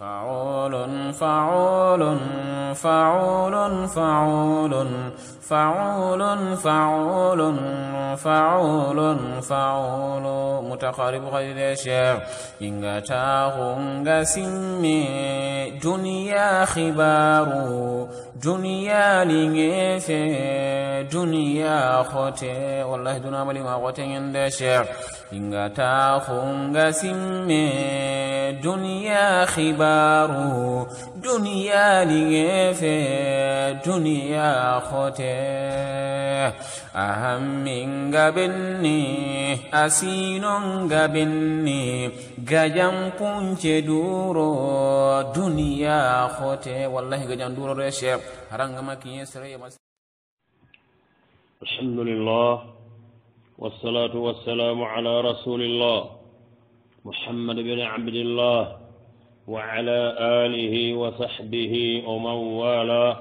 فعول فعول فعول فعول فعول فعول فعول فعول متقارب غير شيء إن تاهم قسم دنيا خبار دنيا لنفر duniya khote wallahi duna mali ma khote yende sheikh inga ta khunga simme duniya khibaru duniya ligefe duniya khote aham inga benni asinon ga benni gajam punce duro duniya khote wallahi gajam duro re sheikh haranga makiye sere الحمد لله والصلاة والسلام على رسول الله محمد بن عبد الله وعلى آله وصحبه ومن والاه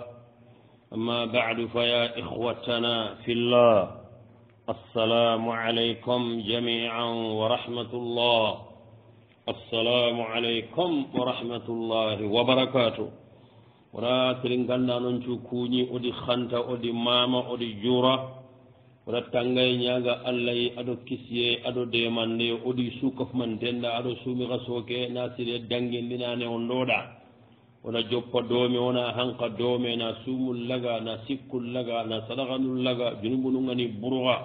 أما بعد فيا إخوتنا في الله السلام عليكم جميعا ورحمة الله السلام عليكم ورحمة الله وبركاته ورا ترين كان كوني ودي خانتا ودي ماما ودي جورا ota tangaye ñaga allahy aɗo kisye aɗo demande oɗi sukafumantenɗa aɗo sumiha soke na siɗe danguindinane on ɗoɗa ona joppa doome ona hanka doome na sumul laga na sikkul laga na sadahanul laga junubu nugani bourga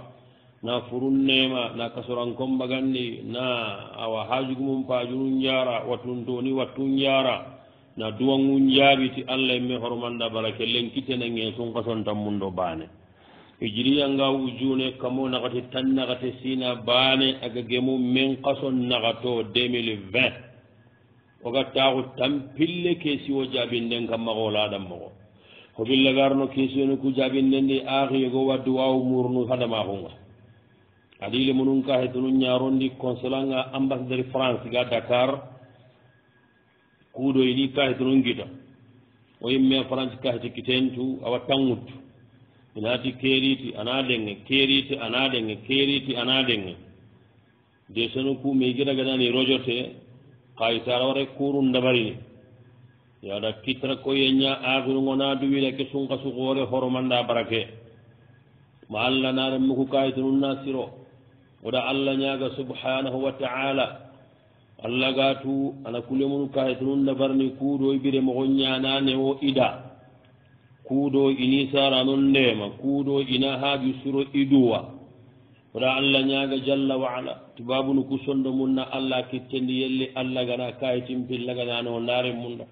na furun nema na kasorankombaganni na awa haajugumum paajunum jara wattuntoni wattun jara na duwangun jaabiti allah e me hormanɗa bara kellen kittenangeen sunkason tammun ɗo baane hijiriya nga ujune kamo nagate tan nagate sina bane aga gemu min kaso nagato 2020 ogattaku tan pille kesiwo jabinden kam mago ladan mogo ho billa garno kesiyono ku jabinden de aki yego waddu wawu murnu hadamakunga adile munun kahe tunu ñarondi consulanga ambassadeur france ga dakar kuɗoyni kahe tunun guita o yimme france kahe ti kitentu awa tan guttu inaati keeriiti anaadeŋŋe keeriiti anaadeŋŋe keeriiti anaadeŋŋe deseno ku miigiragadani rojote kayitara warek kuurun dabarini yaada kitra koyeña aaginuŋo naaduwila ke sunkasu koore horomanda barake ma allah naaren muku kayitinun naa siro woda allah ñaaga subhanahu wa taala allah gaatu ana kulemunu kayitinun dabarini kuudoy bire mogo ñaana newo ida kuuɗo ini sara noon ndeema kuuɗo ina haaju suro iduwa oɗa allah ñaaga jalla wa ala to babunu kusonɗo mum na allah kettendi yelle allah gana kayitin pillaganano naare munɗo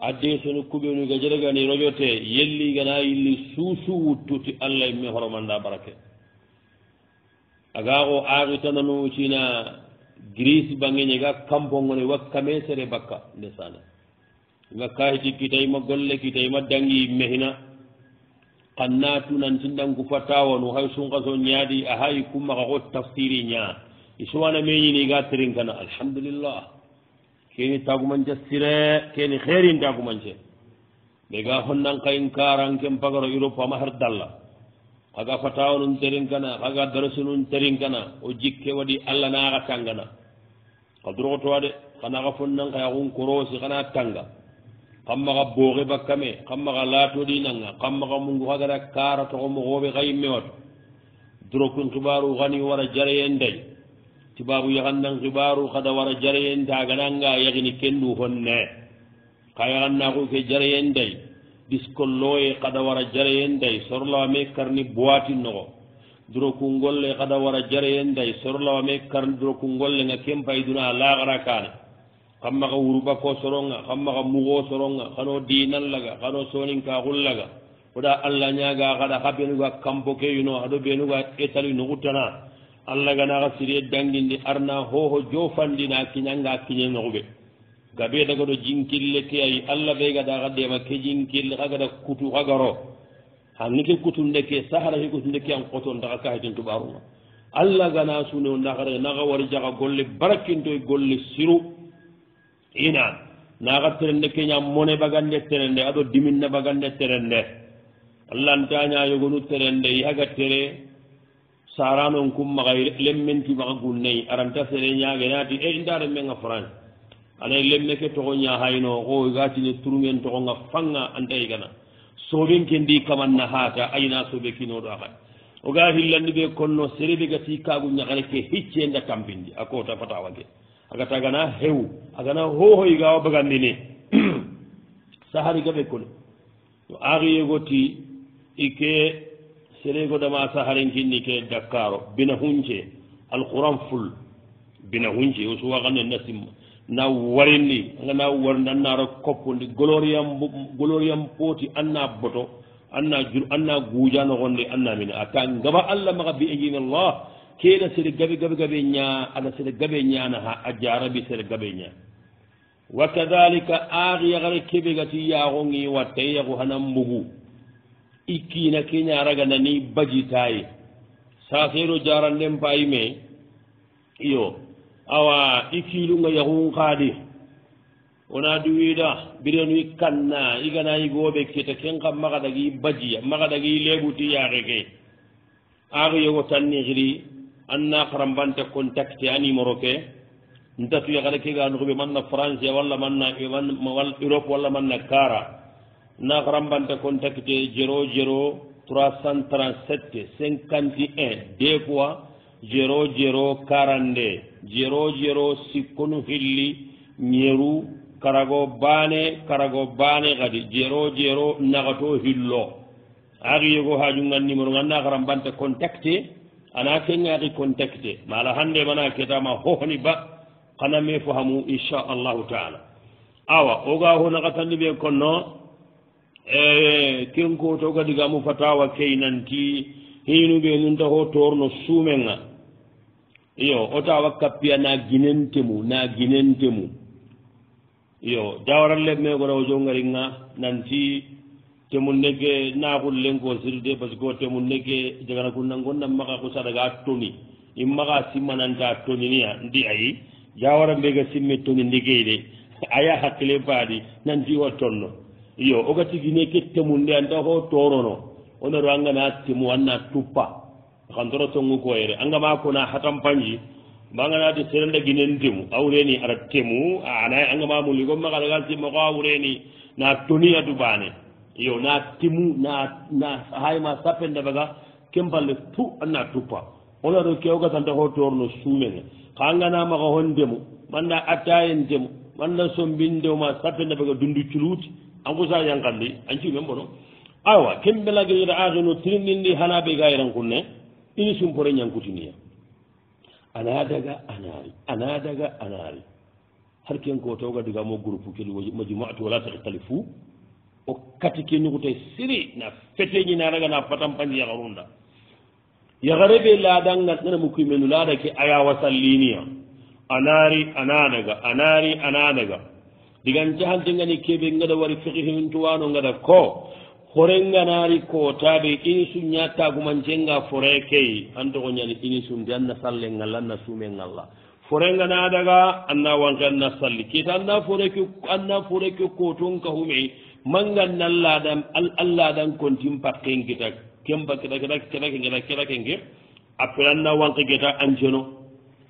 adde sono kuɓenuga jaɗagani rojote yelli gana yilli suusu wuttuti allah emi horomanda barake aga o aaki tananoo tina grise bangeñega kampongone wakkame sere bakka ndesanae nga kayiti kitayima golle kitayima dangi mehina kanna tu nantindanku fatawanu hay sunkaso ñaadi a hayi kummaka ko tafsiri ña i suwana meñini iga tirinkana alhamdulillah keni tagumance sire keni xeerin tagumance ɓe ga honnan kayin karanken pagaro europe ama har dalla kaga fatawanun terinkana kaga darasunun terinkana o jikke waɗi allah naaxa tangana xa duroxo towa de xanaxa fonnan xaya xun korosi xana tanga kam maxa booxe bakkame kam maxa laatoɗinanga kam maxa mungu xagara kaara toxomoxooɓe xa yimmewat drokun xibaru xani wara jareyen day tibabu yaxandan xibaru xada wara jareyen taganaanga yaxini ken ɗuufon ne xa yaxannaaxu ke jareyen day ɓiskolloye xada wara jareyen day sorlawame karni boati noxo drokun golle xada wara jareyen day sorlawame karni drokun gollenga ken payduna laxara kaane xammaxa wurubako soronga xammaxa muxo soronga xano dinan laga xano soninkaxun laga oda allah ñaga xaɗa xa ɓenuga campo ke yino aɗo ɓenuga etali nuxutana allahganaxa sirie danginde arna xooxo jofandina kiñanga kiñe noxuɓe gaɓe dagaɗo jinkille ke ay allah ɓe gada xa ɗema ke jinkille xa gada kutu xa garo xanike kutunde ke saxara ke kutunde ke an qoton taxa kaxetin tuɓaruma allah gana sune o ndaxarexe naxa wari jaxa golle barakinto golle siru inan naxatterende keña mone bagande terende aɗo diminne bagande terende allantaña yogonu terende yaga tere saranon cum maxay lemmenti maxa gunnei aranta sere ñagenati e inda ren men a france anay lemme ke toxoña hayno xo igatine turumen toxonga fanga anta yigana soɓen ke ndi kamanna hata ayina soɓe kinoɗo axay oga xillandi ɓe konno sere ɓe gati kagu ñaxare ke hicce nda tampindi a koota fatawa ge agata agana hew agana hohoy gawa bagandini sahari gaɓe kole yo ariyego ti ike serego dama saharin kinni ke dakar bina hunce alquran ful bina hunce o suwa kanne nasimma na warinni agana war annara koppondi goloriyam goloriyam poti anna boto anna jur anna guja nogonde anna mina aka ngaba allah maga bi ajin allah keeɗa seɗe gaɓe gaɓe gaɓe ña ala seɗe gaɓe ñana ha a jarabi seɗe gaɓe ña wa kadalika aax yaxare keɓe gati yaaxongi watta yaxu hana mbugu i kiina ke ñaraganani bajitaye saseeɗo jaran len paayi me iyo awa i kiilunga yaxun xaadi wona duwiida birenu i kanna i gana igooɓe keta ken xa maxadagi bajiya maxadagi leɓuti yaxe ke aax yogo tan ni xiri anna harambante contacté a numéro ke ntatu yakhada kega nokhuɓe manna france walla manna europe walla manna kara na harambante contacté 00 337 51 00 42 00 sikkunu hilli ñeru karago bane karago bane kadi 00 nakato hillo ayego hajunga numéro ganna haram bante contacté ana keñaaki contecté ma ala hannde mana ketama hohoni ba xana mi fahamu inchallahu taala awa oga honaxatandi ɓe konno e kenko togadigamu fatawa keynanti hinuɓe nun taho torno suumenga iyo otawa kappiya na ginente mu na ginente mu iyo dawaralleɓ me gona o jongaringa nanti temun nege naxul lengosirde parce que temun nege jagana kunna gonna maxa xusaɗaga toni im maxa simmananta toninia ndi ayi jawara mbega simme toni ndigey de aya hakkile baadi nanti wa tonno iyo oga tigine ke temun de anta ho torono onaro angana timu anna tuppa xantoro songu koyere angama kona hatam panji maganati serenda ginen timu awreni arat temu aana angama muligo maxa ɗaga simma ko awreni na toni adubane yo na timu na hayma sappendebaga kemballe pu anna tuppa ono ɗo kewga tan tako torno suumene ka nganamaka hon ndemo manda attayen ndemo manda sombindewma sappendebaga dundu culuuti an kusa yankalli an cuumen bono awa kembelageyota aino tirinindi hanaɓe gayiran kunne ini sumpore ñankutiniya ana daga anaari ana daga anaari har kenko tawga diga mo groupe keɗi ma jumatu wala tahi tali fou kati ke nuguta siri na feteñi naraga na fatampani yagarunda yagare ɓe laadanga ngana mu kuimenu laada ke ayawa salliniya anari anadaga anari anadaga diganti hantengani keɓe ngada wari fihihentuwano ngada ko horenganari kotaɓe inisum ñattagumantenga fore key antoko ñani inisum de anna salle ngal anna sume ngalla forenganadaga anna wanke anna salli kete anna foreke anna foreke koton ka humey maggan nallaɗan allaɗan contin pakken guita kemba kita kita kita kita kita kenge a pelan na wanke guita anceno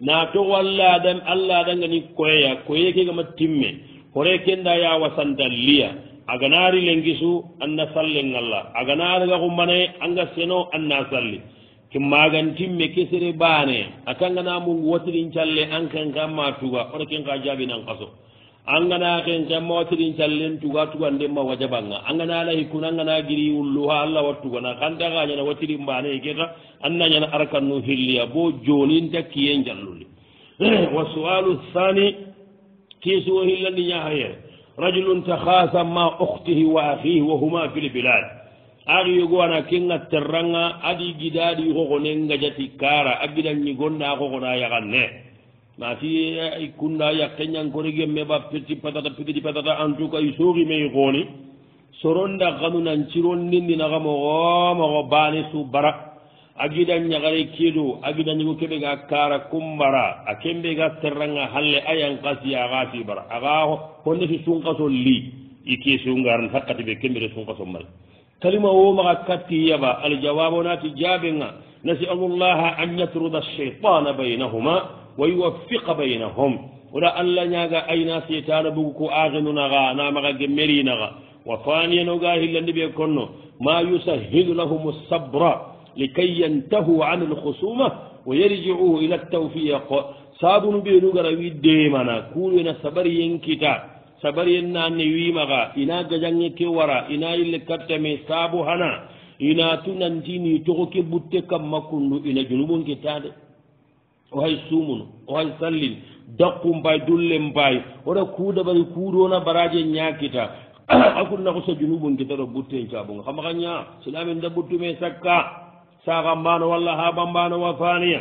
na to wallaɗan allaɗan gani koyeya koye ke gama timme hore kenda ya wasanta liya aganari lengisu anna salle ngalla aganari ga kumbanaye anga seno anna salle kimmagan timme kesere baane a kangana mu wotirin calle an kenka matuga oto kenka jaabi nan kaso angana ken camma watirin callen tuga tugandenma wajabanga angana alahi kuna angana giri wulluha allah wattugona kanti agañana watirin mbane keta annañana arkannu hilliya bo jolin takkiyen jalluli wa sualu hani kisuwo hillandi ñahayere rajulun takhasama uktihi wa akhihi wa huma fil bilad aki yogo ana kenga terranga adi gidaɗi xoxonen gajati kara a gidanñigonna xoxona yaxan ne ma fi eh, kunda yakke ñankori gemme ba pesi patata pikiji patata en tout cas i sooxi me i xooni soronda xanu nan ciron nindi naxa moxo moxo baane su bara a gida ñaxare kedo a gida ñigu keɓe ga kara cum bara a kembe ga serranga halle a yanqasi axa fi bara axa honnesi sunqason li i ke sungaran hakkati ɓe kembere sunqason mari kalima wo maxa katti yaɓa aljawabo nati jaɓenga nasalullaha an yatruda cheitana baynahuma ويوفق بينهم ولا الله نياغا أينا سيتانا بوكو آغنو نغا نامغا جمري نغا وثانيا نغا هلا نبي كنو ما يسهل لهم الصبر لكي ينتهوا عن الخصومة ويرجعوا إلى التوفيق سابن بينوغا روي ديمانا كونو نصبر ينكتا صبر يناني ويمغا إنا جزاني كورا إنا اللي كتمي سابو هنا إنا تنانتيني تغكي بوتكا مكونو إلى جنوبون كتاده o hay suumuno o hay sallin dakku mbay dulle mbay oɗa kuuda ɓaɗi kuudona mbaraje ñakkita akur nako so junubun kita ɗo butten e caɓunga kama ka ña silamin da buttume sakka saka mbano walla ha bambano wa faniya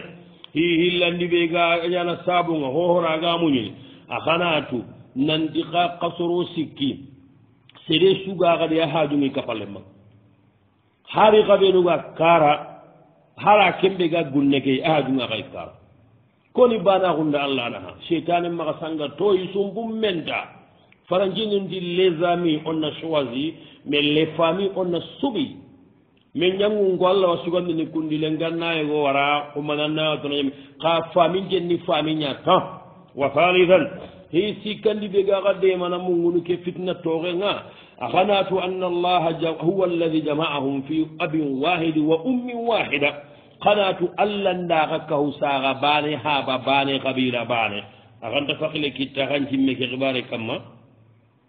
hi hillandi ɓe ga ƴana saabunga hohora gamuñini a kanatu nandi ka kasoro sikki sede suga kadi ya hajumi kapalle ma hari kaɓenuga kara hara kemɓe ga gunnekey a hajunga kay kara koni banaxunde allah naxa cheytane maxa sanga toyi sumbum menta fara jinundi les amis on na choisi mais les famille on na suɓi mais ñangungo allah wa sugandini kundile ngannayego wara umananayatona ñami xa famille jenni famille ña tan wa halitan he si kandide ga xa demana mungunu ke fitna toxe nga axanatu an allaha huwa allahi jama'ahum fi abin wahidi wa ummin wahida qanatu allahndaxa kahu saxa bane haba bane kabila bane axanta faqile kitta xan cimme ke xibare kamma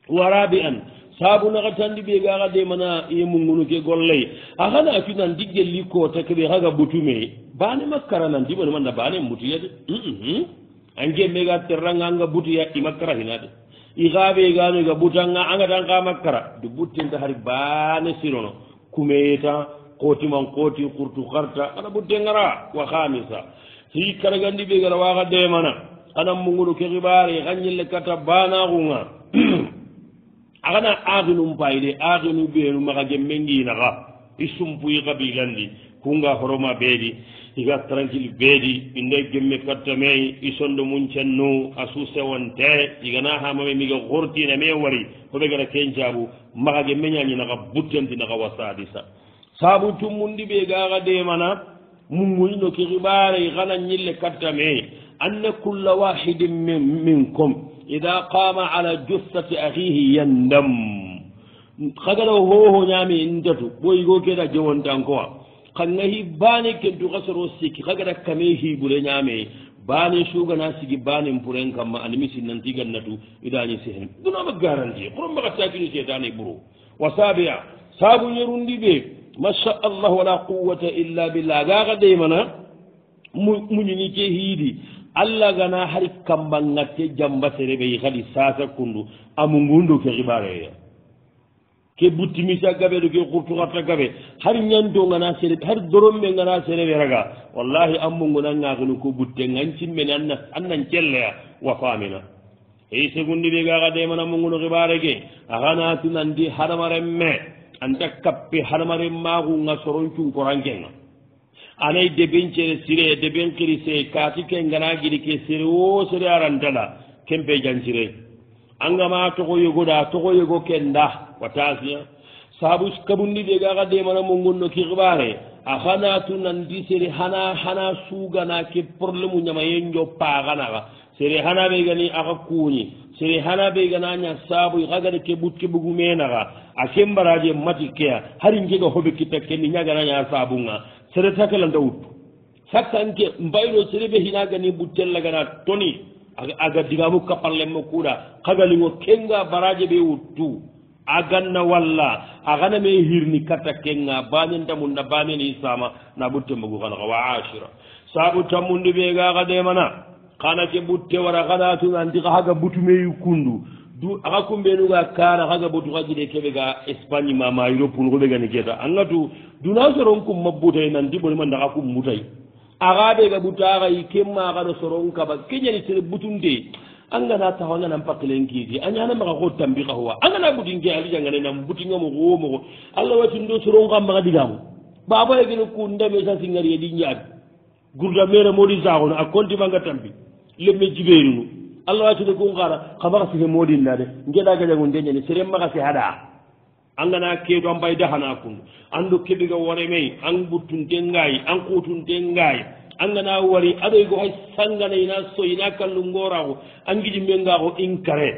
warabi an saabu naxa tandi ɓegaxa demana ye mungunu ke golley axana cu nan di gelli koota keɓe xaga butume bane makara nan dimanemanna bane mbutuya de angemega terrangaanga butuya i makara hina de ixaɓeganoga butanga angatan xa makara de butten ta xari bane sirono kumeye tan kootiman kooti kurtu harta aɗa ɓuttengara wa hamisa si kara gandi ɓe gara waka demana anan mugudu ke hibari hanñelle kata banagunga akana akinum payde akinu ɓeenu maka gemmenginaka i sumpuyi kabilandi kunga horoma ɓeedi iga tranquille ɓeedi inde gemme kattamei i sondo muncennu a susewonte igana hamame miga hortinamei wari hoɓe gara kencaabu maka gemme ñañinaka buttentinaka wasadisa saabu tummundi ɓe gaaxa demana mumuyino ki xibaare xana ñille kattame anna culla waxidin minkum ida qama ala jussati axihi yandam xagara hooho ñaami ntatu ɓoyigo keda jewontankowa xanga hi baane kentu xa soro sikki xagara kame hiibure ñaame baane sugana sigi baane mpuren kamma animi sinnantigan natu idañi sehen gunama garanti xurom maxa sakinu setane ɓuro wa saabia saabu ñerundi ɓee masa allah wala quwata illa billah gaaka deymana muñuni ke hiidi allah gana hari kamba ngatte jambasere ɓey hadi sasa kundu amu ngundu ke xibareya ke buttimisa gaɓe ɗo ke xurtuxarta gaɓe har ñanto ngana sere har doronɓe ngana sereɓe raga wallahi ammungona ngaxinu ko butte ngancinmene an nan celleya wa famina ei segundi ɓe gaaka demana mungunu xibare ke axanatinandi hadama ren me anta kappe hadamaren maaxunga soron cuuporankenga anayi deben cere sire deben xiri se kaati ke ngana gidi ke sere wo sere arantala kempe jansire angama toxo yegoda toxo yego kenda watasiya saabu kabundi dega xa demana mongun no kixibare a xana tu nandi sere xana xana suugana ke probléme ñamayen jo paaxanaxa sere xana ɓegani axa kuuñi sere hana ɓe ganaña saaboy hagaɗa keɓut keɓugu menaha a kembaraje mati keya hari jega hoɓe kitta kendi ñaganaña saabuga sere takela nda uttu sakkanke mbayɗo sere ɓe hina gani ɓuttella gana toni a gaddigamu kapallemmo kuuɗa hagalingo kenga baraje ɓe uttu a ganna walla a hana me hirni katta kenga bamen tamum na bamen isama na ɓuttemmogu hanaha wa ashira saabu tammundi ɓe gaha demana xana ke butte wara xana tun anti xaga butumeyu kundu du axa kumbenuga kara xaga botu xagide keɓega espagne mama europe nu xuɓegani keta angatu duna soron kumma butay nanti bonima ndaxa kum mutay axa ɓega butaxay kemma xano soron kaba keñani sere butunte angana taxo angana paqilen kiiti a ñana maxa xo tambi xaxuwa angana butin ke ali jangane nam butingamo xo moxo allah watin do soron xa maxa digamo baba yegene kun ndame sa singarie di njaaɓ gourda mere moɗi saxuna a contimanga tambi lemme jibeerunu allah waytude gunkara ka maxa sihe moodinna de ngeɗa gaƴagun deñani sere maxa si haɗa angana keedu an mbaydahana kun anndu keɓiga wore mey an ɓuttun dengay an kuutun dengay angana wari aɗoygo hay sangana ina soyina kallu ngoraku an giɗi mbengako inkare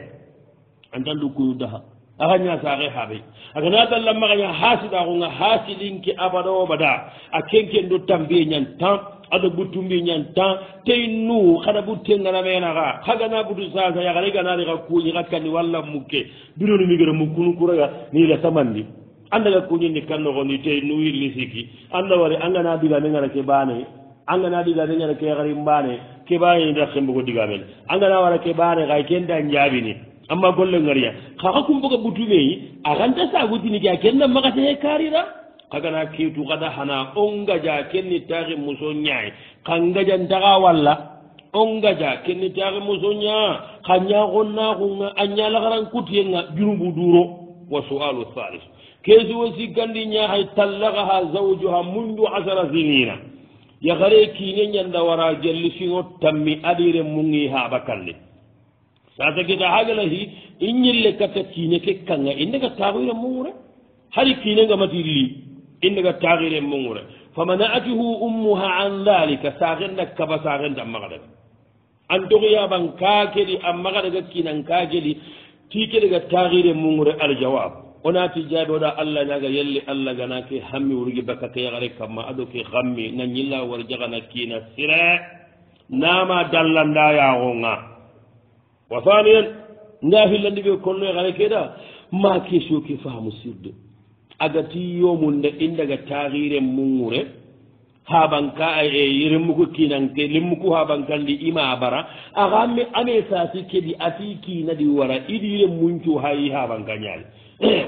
andan ɗukkuyu daha axa ñasaxe xaɓey a gana ta lamaxaña xaasiɗaxunga xaasiɗinke abada obada a kenken do tambie ñan temp ado ɓuttumbi ñan e temp tey nu xaɗa ɓuttenganameenaxa xa gana ɓutu sasa ya xare ganaari xa kuuñi xa kandi walla mukke binonu migira mukkunu kuraga niila samandi andaga kuñinni kannoxoni tey nu yilli siki andawari angana ɗigamengana ke ɓaane angana ɗigamengana ke xarim ɓaane ke ɓaane ni ndaxembugo digamen angana wara ke ɓaane xay ken da njaɓini amma golle ngariya kaka kumboga butumeyi aganta sagotini ka kenna makatahe karira kagana ketu kata hana ongaja kenni taki muso ñay kangajantaka walla ongaja kenni taki muso ña ka ñagonnakunga a ñalakaran kutiyenga junubu duro wa sualu halis kesi wosi gandi ñahay tallakaha zawjoha mundu asara sinina yakare kine ñanda wara jelli siŋo tammi adire mungi haɓa kalle saasa geda hagala hi inñille katta tiine ke kanga innega taahire mugure hari tiinenga matilli innega taahire mugure famanaatuhu ummuha an dalika saahenna kaba saahenta maxadaga an doxiyaban kaakeli a maxadaga kiinan kaakeli tiikedega taahire mugure aljawab onati jaabeoɗa allah naga yelli allah gana ke hammi wurgi bakka ke yaxare kamma ado ke hammi na ñilla war jaxana kiina sire naama dallandayaxonga wa faniyan ngafillandi ɓe konno e xaye keeɗa ma question ke faamu sirde agati yomu nde in daga tahire mungure habanka e, e remmuku kinanke lemmuku habankandi ima bara axame ame sasi keɗi afi kiinadi wara iɗire muncu hayi habanka ñaani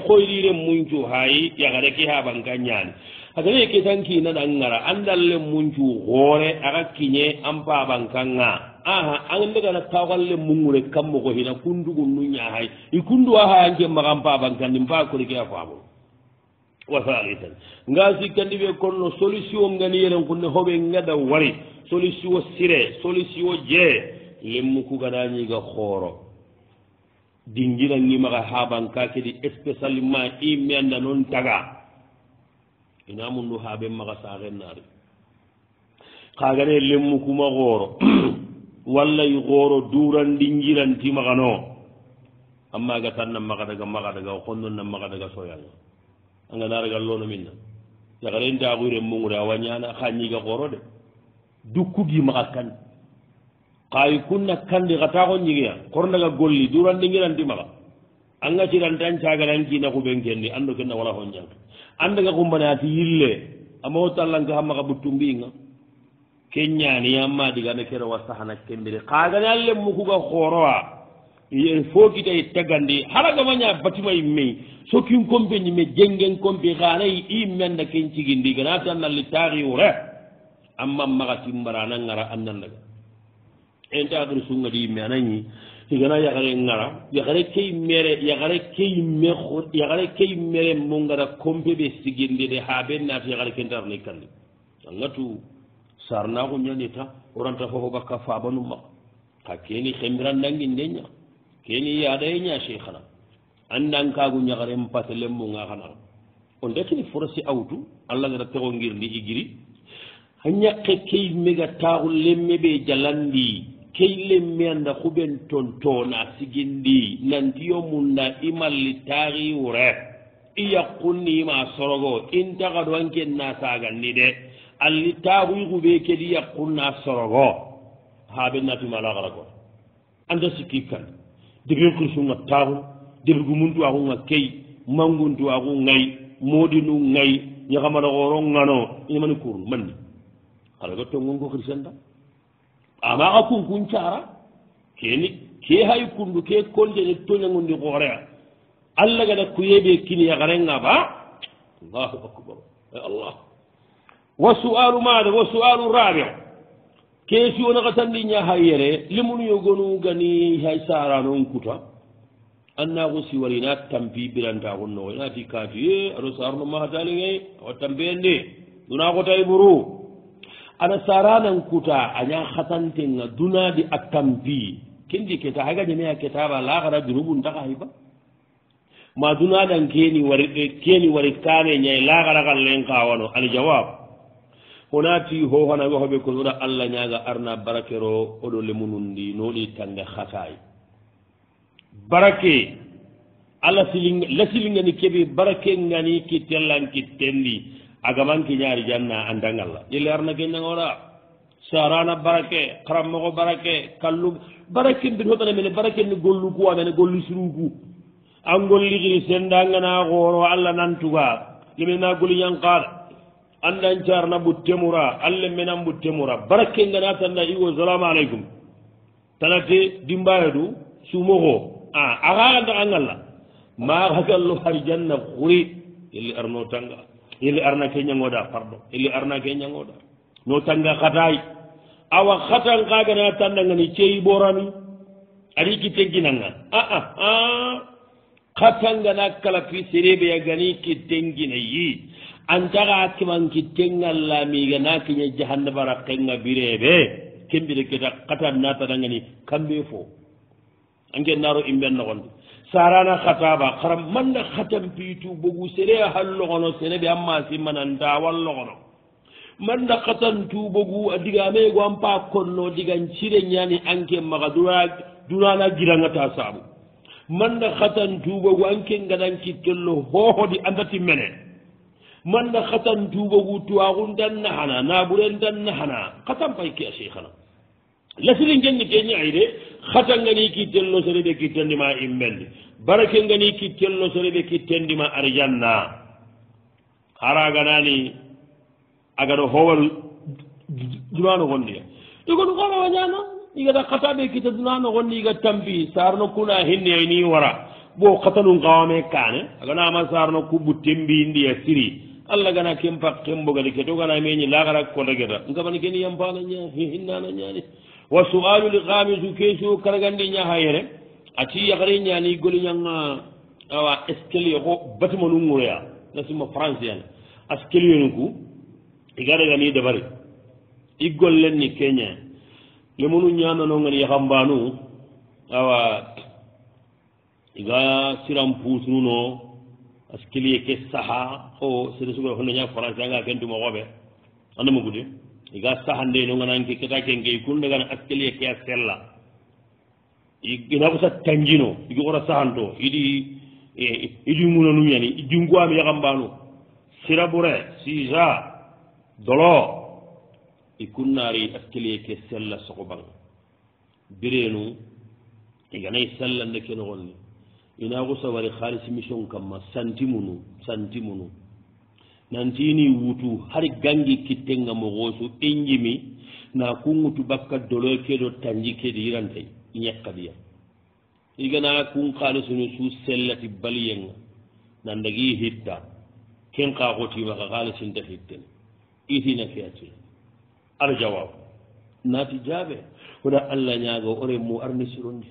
ko iɗire muncu hayi yaxare ki habanka ñaani agani e ketan kiinaɗan ngara andalle muncu xoore axa kiñe an pabankan ga aha ange gana tagalle mugure kammogo hina kundugu nuña hay i kundu waha anke maxan babankandi mba korikea faamo wasaritan nga sikkandi ɓe konno solution ngani yelen kunne hoɓe ngada wari solution sire solution jee lemmu kuganañiga xooro dingina ngimaxa habanka kedi spécialement i menda noon taga ina mundu haɓe maxa saxen naari kagane lemmu kuma xooro walla i xooro duurandi njiranti maxano a maaga tan na maxadaga maxadaga o xonnon na maxadaga soyanga a nga naa ragalloono min na yaxarentaaxu ren mungure a wañaana xa ñiga xooro de dukkugi maxa kandi xaay kun na kandi xa taa xo ñigiya xornaga golli duurandi ngiranti maxa a nga cirantan caaganan kiina xuɓen kenni ando ken na wala xo ñang andanga xumbane ati yille a maxo tallanke xa maxa ɓuttumbiinga keñaniyamma digano kere wasahana kembiri kagani alle mukuga horowa en fokita e tagandi hara gamaña batima imme sokin kompe ñime jengen kompe hanayi immenda ken cigindiga nati annalli tariure amma maga timbara anan gara annandaga en tagri sungadi imme anañi igana yakare gara yakare ke mere yakare ke imme yakare ke immere mo gara kompe ɓe sigindide ha ɓen nati yakare kentarani kalli angatu sarnaako ñanita oranta fofo bakka faabanum ma ha keni xemiran nangin de ña keni yaadaye ña cheikhana andankaagu ñaxaren pase lemmonga xana o ndekini forosi autu allah ngata pexo ngirndi i giri a ñakke key mega taaxu lemme ɓe jalandi key lemme anda xuɓen ton toona sigindi nantiyo munda i malli taaxi wure i yaqunniima sorogo intaxadu anken na saganni de alli taahuyuɓe kedi yakkunna sorogo ha ɓe natimalaxara go anda sikki kan debe kirsunga taahu debe gumuntuwaxunga key manguntuwaxu ngay moodinu ngay ñaxamanoxooro ngano inemani kurun manni xara ga tongongo kirsenda amaxa kunkun cara keni ke hay kundu ke kolleni toñangundi xoorea allagana kuyeɓe kini yaxarenga ba allahu akbar e allahu wa sual maada wa sualu rabi keesi o naxatanndiña hay yere limunu yogonu gani hay saranon kuta annaxu siwari na tampi birantaxun noxo nati kaatu ye aɗo sarno maxatalinge awa tampeyende duna xotay buru ana saranan kuta aña xatantenga dunadi a tampi kendi keta hay gañanea ketaba laxana junubuntaxa hiba ma dunadan keni wari keni wari kane ñay laxana xallen xawano ani jawab honaati ho hana wahoɓe ko yoɗa allah ñaaga arna barakero oɗo lemunun ndi noɗi tanga hataye barake allah siling lasilingani keɓe barake ngani ki tellanki tendi agamanki ñaari janna andan allah ƴelle arna keñangoɗa sarana barake karammogo barake kallu barake mbin hoɓana mene barake ni golluku amene golli suruku an golliri sendangana goro allah nantuga yemenna goli ñangkaɗa andan jarna buttemura alle menan buttemura bara kengana tanna iwo salamu aleykum tanate dimbayadu sumoxo a axaxantaxa ngalla maxagallo arjanna xuri yeli arno tanga yeli arna ke ñangoda pardon yeli arna ke ñangoda no tanga xataay awa xatan xagana tannangani ceyi ɓorami adi kite ginangan a a a xatangana kala ki sereɓeya gani kitte ngina yiic an caga kimanki tengallamiga na kiña jahannabara kenga bireɓe kembire keta kata natanangani kamɓe fo anke naro imɓen nogonde sarana hataba hara manna hatampitu bogu sere hallogono seneɓe amma simmananta wallogono manda hatan tubogu a digame go an pa konno digan cire ñani anke maga dura durana giragata saabu manda hatan tubogu anke gadan kittello hohodi andati menen manna khatan tuba wutuwa gun danna hana na buren danna hana khatan pay ki ashi khana lasirin jenni kenni ayre khatan gani ki tello sere be ki tendi ma imbel barake gani ki tello sere be ki tendi ma arjanna khara ganani aga do howal dumano gondi to gon ko wa nyana iga da khata be ki tendano gondi iga tambi sarno kuna hinni ayni wara bo khatanun qawame kane aga na ma sarno kubu tembi ndiya siri allah gana ken pak ten mbogali keto gana meñi lakarak konregeta gabani keni yampana ña hinnana ñani wa soualu li kamisu keesi o karagandi ñaha yere ati yakari ñani goli ñanga awa escalier ko batima nungoroya nasima france yani escalier nu ku igaragani dabari i gollen ni keña lemunu ñananongani yahambanu awa iga siran pusnuno par ce qu'il y ke saha o sede sugoro fo ndeña koran sanga kentuma xooɓe anda mugude iga saha nde no ganake keta kenke kundegana par ce qu'il y ke a sella ina ko sa tanjino igi xota sahanto iɗi e, iɗi muna nuñani i dinkuami yaxambanu siraboure sija dolo i kunnari par ce qu'il y ke sella soxoban birenu iganayi sellande ke noxonni inaku sawari haliss mission kamma santimunu santimunu nantini wutu har gangi kittenga mogosu injimi na kunŋutu bakka doloye kedo tanji kedi yirantay ñakkadiya igana kun halisunu su sellati baliyenga nandagi hitta ken kakotimaka halisinta hitten itina keati ar jawab naati jaabe hoda allah ñaga ore mu arni sirondi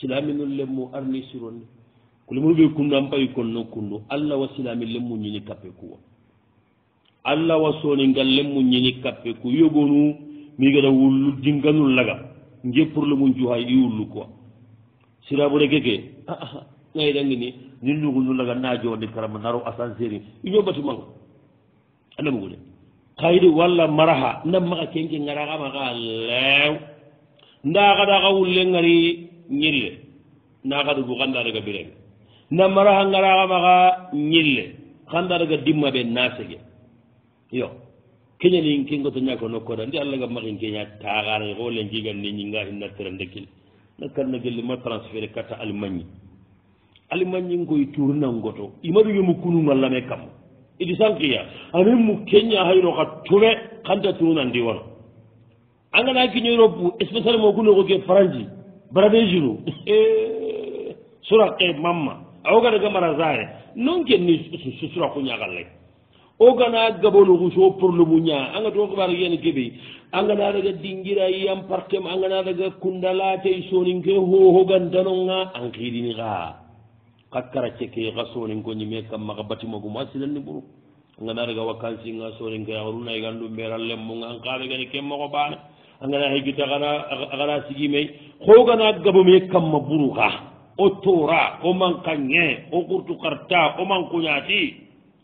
silami nu lemmu arni sironde kulimunu ɓe kundu an pawi konno kundu allah wa silami lemmu ñini kappe kuwa allah wa soningal lemmu ñini kappe ku yogonu migata wullu dinganu laga nje probléme juha i wullu quwa siraɓure keke ah, ah, ayiɗangini ni nugundu laga na jondi karama naro ascenseri iñobati maga anamugude kayde walla maraha nam maga kenke garaxamaxa lew nda xada xa wullengari ñille naxadu gu xan daraga birege na maraxa ngaraxamaxa ñille xan daraga dimma ɓe nasege yo keñanin ke ngoto ñako nokkoda ndi allah nga maxin keña taxarge xo len jigan ni ñinga xin natira ndekil na kanna gelle ma transféré katta alimagni alimagnin koy tourna ngoto imadu yemu kunu ngallame kam idi sanqiya anin mu keña hayro xa tume xanta tunu na ndiwono a ngana kiñoyropu especialement kunoxoke frangi brabéjuru e eh, surake mamma awogata gamara sare non kenni suraku ñagallay o gana gabolu huso porlemu ña anga to kabara yene kebe angana daga dingira yiyam partem angana daga kundalatey soninke hoho gantanonga ankiidini xa kakkara ceke xa soninko ñime kammaxa batimagumo a silanni ɓuru angana daga wakansinga soninke axrunayganndu mbera lemmunga an kaɓe gani kemmaxo ɓaane a ngana hegguita a gana sigi mey xogana gabome kamma buruxa o tora o mankange o xurtu xarta o mankuñati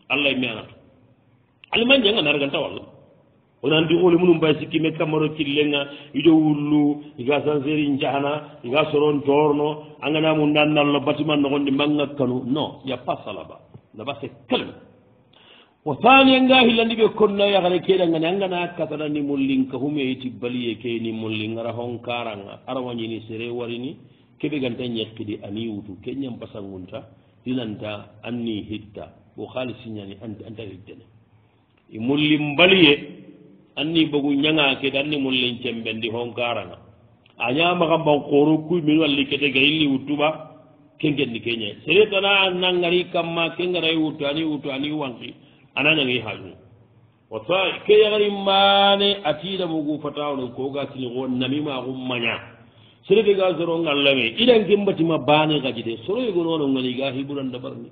allah y meanatu alimane jenga naraganta walla onan di xoole munum bay sikki me kammaro killenga ido wullu iga sansere njahana iga soron torno a ngana mu nannalla batiman noxondi mangakkanu non y a pas salaba naba c'est calme wo faanien nga hillandi ɓe konnoy akara keɗangani angana kasarani mullin ka hume yiti baliye keni mullin ara hon karanga arawañini sere warini keɓe ganta ñekkiɗi ani wutu keñam basangunta dinanta anni hitta o haali siñani anta hittene i mullin baliye anni bogu ñagakede anni mullin cembendi hon karanga a ñamakam ban koro kuy min walli kete ga illi wuttuɓa kengenni keñayi sere tana a nangari kamma kengaray wuttu ani wuttu ani wanki ana ñangay ha ɗum o ta ke yagari mane a tiɗa mugu fatawno koga sini ko namima kum maña serefe ga soro ngallame iɗan ke mbatima bane gaji de soroye go noono ngani ga hiburan dabarni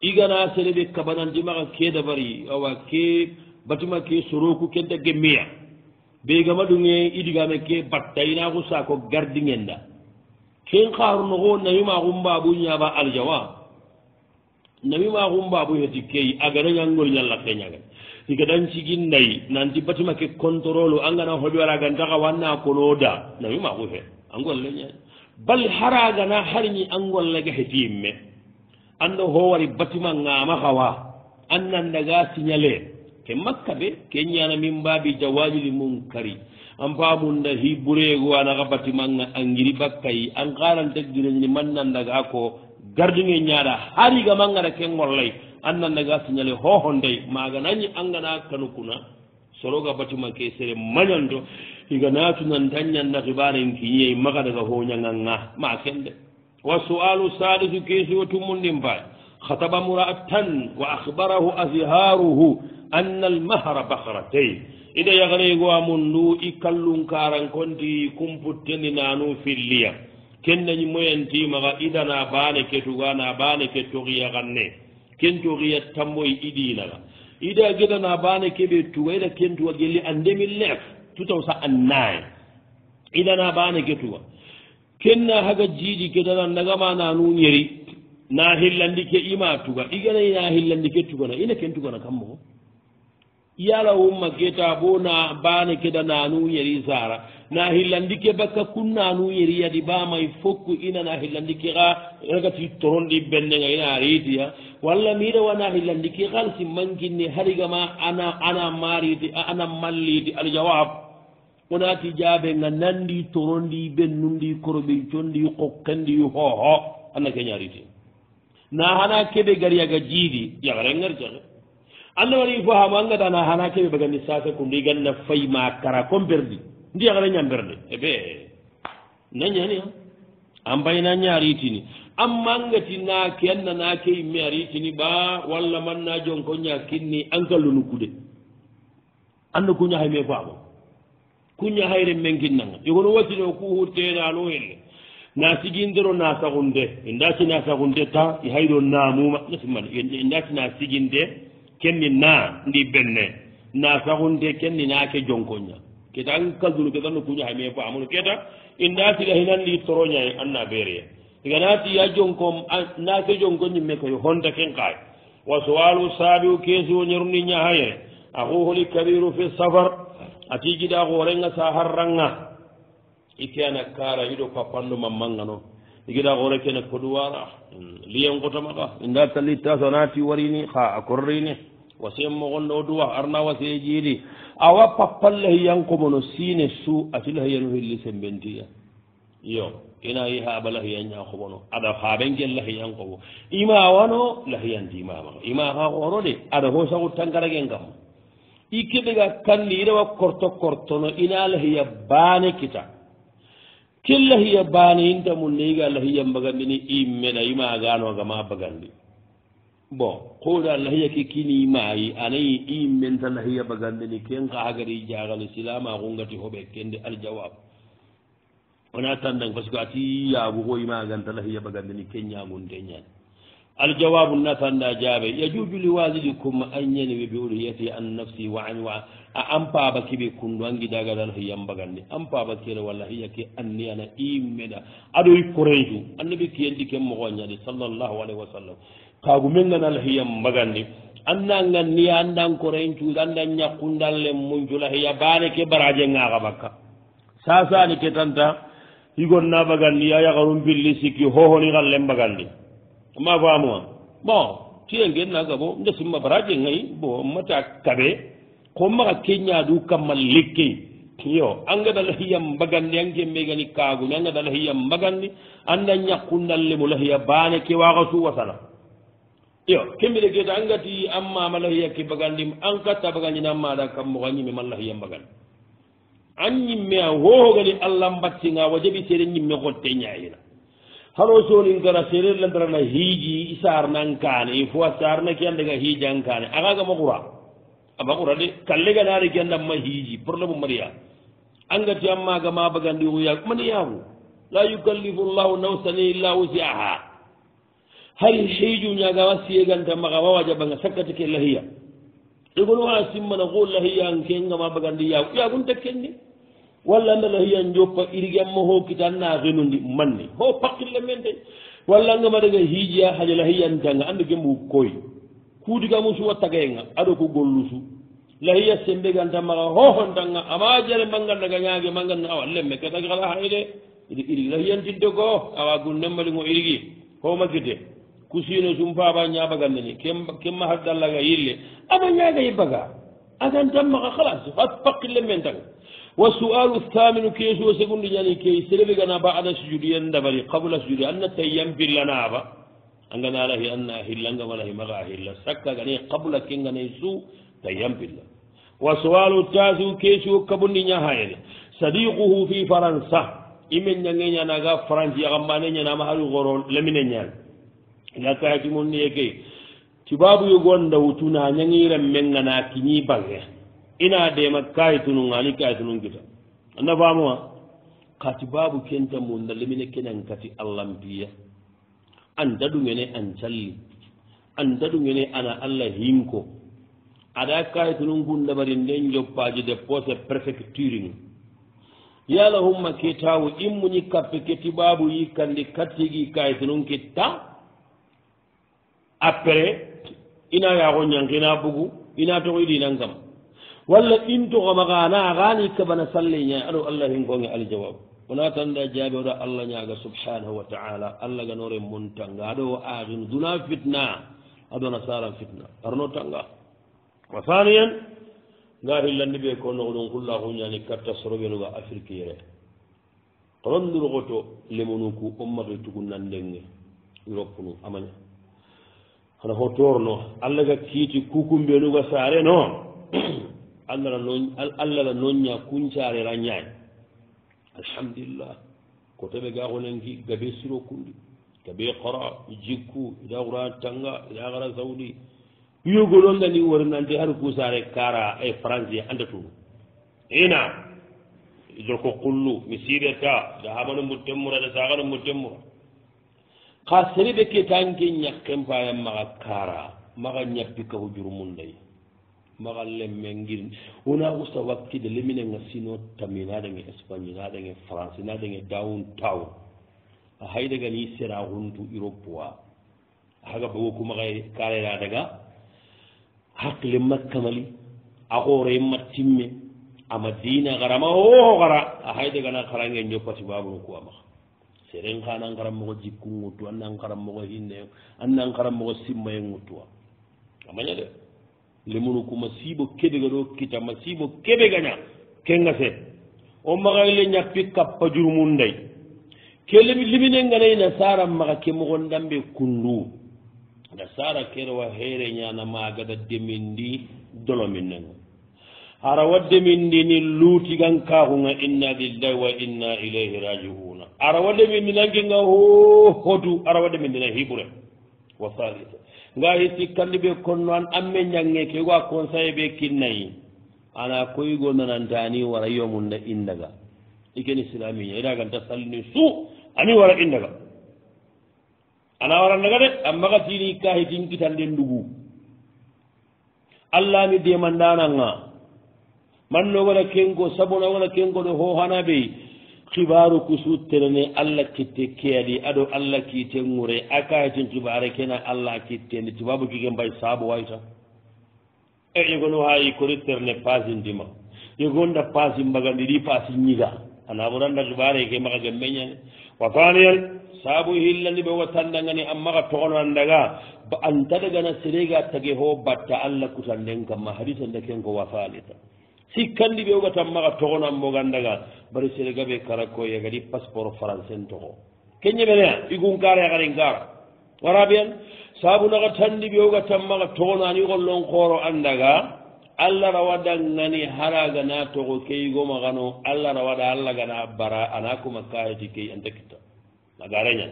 igana serefe kabananti maga ke dabari awa ke batima ke soroku kenta ge miya ɓe gama ɗume iɗigame ke battayina ku sako gardiŋenda ken harunoko namima kumbabu ñaba aljawab nami ma xumbaabu heti key a gana ñangol ñalla ke ñagane sike dan cigin nayi nanti batima ke controle angana hoƴoara gantaxa wanna konoda nami maxu he a ngolle ñaani bal hara gana harñi a ngollega hetiim me anndo howari batima ngaama xawa an nandaga signale ke makka be ke ñana min mbaabi jawajili mum kari an paamunda hi bureego anaxa batimanga a ngiri bakkayi an xaran tegdireni man nandaga ko gardunge ñaaɗa haariigama ngara ke ngollay annannaga signale hoho ndey maaga nañi angana kanukuna soroga batiman ke sere mañanto higa natunan tañannato ɓaren kiñiyey makataga hoñangan ga ma kende wa sualu salisu kesio tummundin mbay hataɓa mura tan wa ahbarahu azharuhu anna almahra bahratain ida yagareygo amun ndu i kallunkaran konti kumputtendi nanu filliyam kennañ moyentimaxa idana bane ketuga na bane ke toxiya xan ne ken toxiya tammoy idinaxa ida gedana bane keɓe tuga ida kentuga gelli an demi lef tutausa an naye idana bane ketuga kenna haga jiiɗi gedana nagama nanu ñeri na hillandi ke ima tuga iganayi na hillandi ke tugana ina kentugana kammoo yala wumma geta bo na bane keda nanu yeri sara na hillandike bakka kun nanu yeri yadi bamay fokku ina na hillandike ga ragati torondi benne ga ina ritiya walla miɗa wana hillandike gal si manginni harigama ana ana mariti ana mallidi aljawab wonati jaabe ga nandi torondi bennundi korobe condi kokkendi hoho anna keñariti na hana keɓe gariyaga jiidi yagarengar jage anna wari fo hamo angadana hana keɓe ɓaganni safe kundi ganna fayma kara kon berdi ndi yakre ñam berde e eh ɓe nañaniha an bayna ñaritini amma angati naake anna naake yimme aritini ɓa walla manna jon ko ña kinni an gallu nukkude anna kuña hay me faamo kuña hayre men kinnaga ikono wasino ku hurtenano helle na siginndero na sagunde en daci na sagunde ta hayɗo namuma nasimmaɗa en daci na siginde kenni naa ndi benne naa sahunte kenni naake jonkoña keta an kasdulu ke sanno kuña hamee fo amono keta inda siga hinan li toroñay e anna beereya iganaati ya jonkom naake jonkoñimme koyo honta ken kaay wa suwalu saabiu keesio ñeruni ñahayere axu holi kabiru fi safar ati gida xoorenga saharranga ikeana kaara yiɗo papandu mamman ga no igida gore kene kodu wara liyen gotomaga inda tallitta sonati warini ha akorrini wasiyen mogonno o duwa arna wasiye jiidi awa pappalle hiyankomono sine su atil hayanu hilli sembentiya yo ina yi ha aba lahiyanya komono aɗa haɓen gel lahiyankomo imawano lahiyandi imamaa ima ha gono de aɗa ho sagu tangaragen gam ikkeɓega kandi iɗawa korto kortono ina lahiya bane kita killa hiya baaniyinta mum neyiga allah hiya mbagandini immeɗa imaganogama bagandi bon kuuɗa allah hiya kikkini maayi anayi immenta allah hiya bagandini kenka hagari jagali silama kungati hoɓe kende aljawab wona tandang par ce que ati yaagu ko imagantallah hiya bagandini kenñagun deñani aljawabu nafanna jaabe yajujuli waliɗi kum an ñani wi bi uriyati an nafsi wa an wa a ampaba kiɓe kundu an guidagatan hi yambaganni ampaba kere walla hiyake anni ana immeɗa aɗoy koreydu annabi kiyandi ken mogoñadi sallllahu alayhi wa sallam kaagu men ganal hi yambaganni anna ganniya andan koreyncude anda ñakkundallen mum jula hiya bane ke baraje gaka bakka sasani ke tanta higonna baganni ya yakarum billi sikki hohoni gallen baganni ma famuwa bon tiyengennagabo nde simma baraje gayi bo mata kaɓe kommaxa keñaadu kamma lekke yo angada lahiya mbaganni an gemmegani kaaguni angada lahiya mbaganni anna ñakkunnallemo lahiya baane ke waaxa suwasana yo kembide geeta angati an mama lahiya ke bagandim an katta baganñina an maɗa kam moxo a ñimme man lahiya mbaganni an ñimme a wooxogani allah mbattinga wajabi seede ñimme xotte ñayina haɗo sohlin gara sereer lendarana hiiji isarnankane e fois sarna kiyande ga hiijankane agagama qura ama qura de kalleganaari kiyandamma hiiji probléme maria angati ammaga mabagandi oya mani yaagu la yukallifu llahu nawsani illa wusiaha hari hiiju ñagawa siyeganta maga wawajaɓanga sakkati ke lahiya egono wa simmana ko lahiya kengamabagandi yaagu yaagun tekkenni walla ndala hiya joppa irigemmo ho kitan na renundi manni ho pakkille men de walla ngamaɗaga hiijiya hajala hiyantanga annde gembo koy kuudigamu suwa tagayenga aɗo ko gollusu lahiya sembe gantamaa hohontanga ama jare manganndaga ñaage manganna awa lemme ketage kala hayde ede irigi lahiyantinde ko awa gunnemmaɗingo irigi homakite kusino sum faaba ñabagande ni kemma haddallaga yille ama ñaagayi baga agantammaka halas fat pakkille men tanga wa sual thaminu keesuwo segundu ñani kei selebe ganaba ana sujudi yandabari qabla sujudi anna tayyan pillanaba angana alahi anna hilla angamalahi maga hilla sakka gane qabla kenganay su tayyan pilla wa sualu tasiu keesuwo kabundi ñahayene sadiquhu fi faransa ime ñange ñanaga france yagambane ñanama haru goro lamine ñani gakayatimunniye kei tibabu yogondawutuna ñangiren men gana kiñi bange ina dema kayitununga ani kayitunun kita anna famuwa kati babu kenta munda limine kenan kati allahnbiya an daɗugene an calli an daɗugene ana allah hinko aɗa kayitunun gundabari nden joppaji depose préfecture ga yalahumma kitawu immuñi kappe keti babu yi kandi kattigi kayitunun kitta après ina yaho ñankina bugu ina togo yiɗinan kam walla ɗintogoma ga naagani kabana salleñai aɗo allah hengonge aljawab wona tanda jaabi oɗo allah ñaaga subhanahu wa taala allah ganore montanga aɗo aginu duna fitna aɗo nasaran fitna arno tanga wa faniyen nga hillandi ɓe konnoɗum kullahuñani karta soroɓenuga afrique yere rondurgoto lemonuku ommatoy tugunandenge europe nu amaña ana hotorno allah ga kiiti kukumbenuga saare no allah la noña kuncaare rañaani alhamdulillah ko toɓe gaaholanki gabe siro kundi gabe kora jikku ida kura tanga ida kara saudi yogoɗonngani warinande har kusare kara e france anda tuɗu ina idorko kullu mi sireta da hamano mbuttemmura da sagano mbuttemmura ka seriɓe ke tanke ñakken payan maga kara maga ñappi kahujurumundayi maxalle men ngirin wona usta wakkide leminenga sino tami naɗange espagne naɗange france naɗange down town a haydagani sera huntu europea haga bogo kumaxay kaleraadaga hakle makkamali axoore mattimme ama dina xarama oo xara a haydagana xarange ñoppati babunu kuwa maxa seren xanan xaranmoxo jikku ŋuttu annan xaranmoxo hinneyo annan xaranmoxo simmayen ŋuttuwa a mañade lemunu kuma siibo keɓega ɗo kita ma siibo keɓegaña kenga seed o maxay le ñappi kappa jurumun day ke liminenganayi nasara maxa ke moxondanɓe kundu nasara kerewa xereñana magada demindi dolominnenga ara wa demindini luutigan kaxunga inna lillahi wa inna ilayhi rajiuna ara wa demindinankinga o hotu ara wa demindina xiɓure wa salisa nga hetti kamɗe ɓe konno an amme jangge ke go a conseille ɓe kinnayi ana koygo nanantani wara yomunda indaga ikeni silamiya idaganta sallini su ani wara indaga ana warandaga de ammagatini ka hetin kitanɗen ndugu allah mi demandananga mannogona kenko sabona gona kenko ɗo hohana ɓey kibaru kusut terene allah kitte keyaɗi aɗo allah kiite ŋure a kayetin tubare kena allah a kittende tubabu kike mbay saabo wayta e yegono ha yi kori terene pasi ndima yegonda pasi mbagandi ɗi pasi ñiga ana ɓuranda tubare ke maka ge meñane wa faniyan saabu hillandi ɓe wattandagani ammaka toxonandaga ba antaɗagana serega tage ho batta allah kutanden kamma haɗita nde ken ko wa fanita sikkandi ɓe oga tan maga togonan mo gandaga bari sérega ɓe kara koye gadi passeport français toxo keñeɓenea igunkara yakarin gara wara biyan sabunaga tandi ɓe oga tan maga togonani gollon xoro andaga allah rawaɗa gani hara gana togo keyigoma gano allah rawaɗa allah gana bara ana kuma kayati key anta kitta magareñan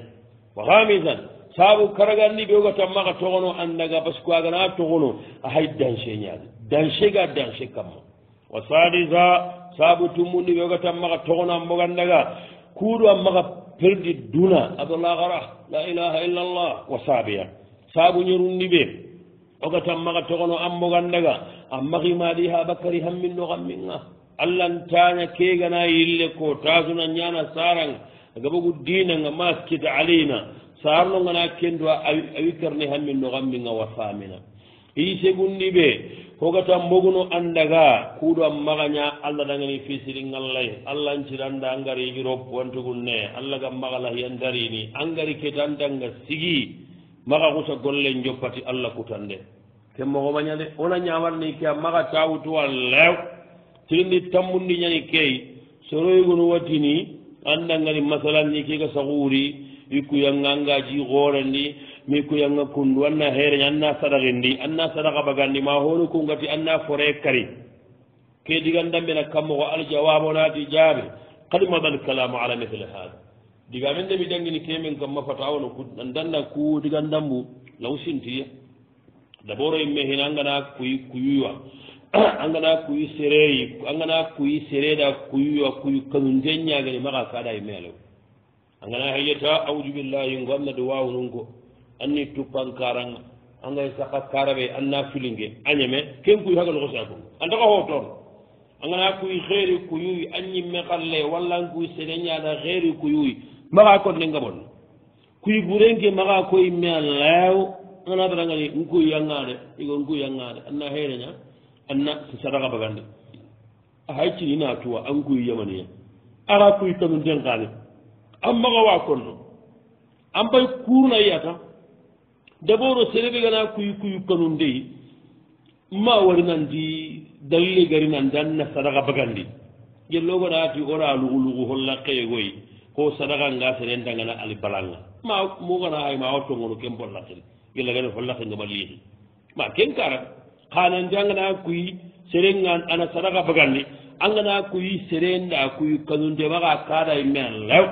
wa hamisan saabu karagandi ɓe oga tan maga togono andaga par ce que agana togono ahay dancé ñaade dancé ga dancé kammo wasalisa saabu tummundi wegata maga togona mbogandaga kuuɗu an maga perdi duna abalagara la ilaha illa llah wa saabiya saabu ñorundi ɓe ogatan maga togono an mbogandaga an magimaɗi ha bakary hamminno kamminga allahntaña kegana yille ko tasuna ñana saranga gabogu dinanga maskita alayna saarnogana kendu a wikkarne hamminno kamminga wa saamina hiisegundi ɓe hogata mboguno andaga kuuɗo am magaña allah dagani fisiri ngallay allah anciranda angari europe wantugun ne allah ga magala yandarini angari ketandanga sigi maga kuta golle joppati allah kutande ke mogomañade ona ñamatni ke a maga tawutuwa lew tirindi tammundi ñani key soroygunu watini andangani masalan ni kega sahuri ikkuyanga ngaji horendi mi kuyanga kundu anna heere anna sadakindi anna sadaka bagandi ma hono kungati anna fore kari ke digandambena kammogo aljawabo naati jaabe kadmada alkalamu ala mithle hada diga min de mi dangini kemin gamma fata awono ku andanna ku digandambu law sintiya dabord yimme hina angana kuy kuyuywa angana kuy sereyi angana kuy sereda kuyuywa kuy kanun denñagani maga kaada yimme alew angana heyeta audu billahi ngo annade wawnungo anni tuppan karanga angay saka karabe anna filinge añeme ken kuy hagano xosi a kunga antaxa ho toon angana kuy xeeri kuyuy a ñimme xalle wallan kuy sene ñana xeeri kuyuy maxa kon ne ngabon kuy burenke maxa koy me leew angana barangani nkuy yangaade igo nkuy yangaade anna xeereña anna sadaxa bagande axa cini na tuwa an kuy yamaniya ara kuy tanu ten xaale an maxa wa konno an bay kuurna yata d' abord sereɓe gana kuyu kuyu kanun de ma warinandi dalile garinandi anna sadaka bagandi yellogoɗaati ora luguluku holla keegoy ko sadaka nga serentangana ali balanga ma mogana ay ma wattongono ken bollatel yellagane follatengama liixi ma ken kara hanandi angana kuy serenga ana sadaka bagandi angana kuy serenda kuy kanundemaga kaada y men lew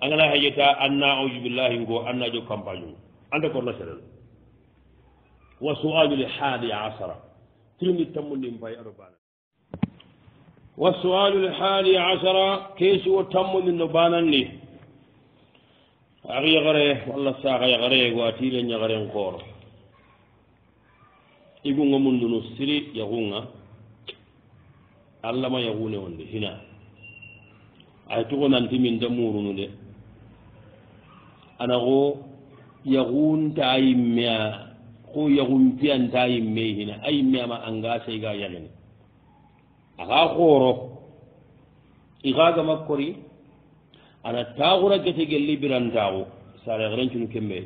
angana hayeta annaa audu billahi ngo anna jo campagne ngo ande ko nasarel wa sual lhadi asara tirni tammudin bay aɗo bana wa sualu lhadi asara keesi o tammudin no bananni ak yakare walla saaka yakare gwatile yakaren kooro igunga mundunu siri yakunga allah ma yakune wonde hina ay tuko nanti min da murunu de ana go yahunta yimmeya ko yahumpiyanta yimme hina a yimmeyama anga seyga yahine aga hooro ihagama kori ana taxura gete gelli birantaxu sare xerencunu kembe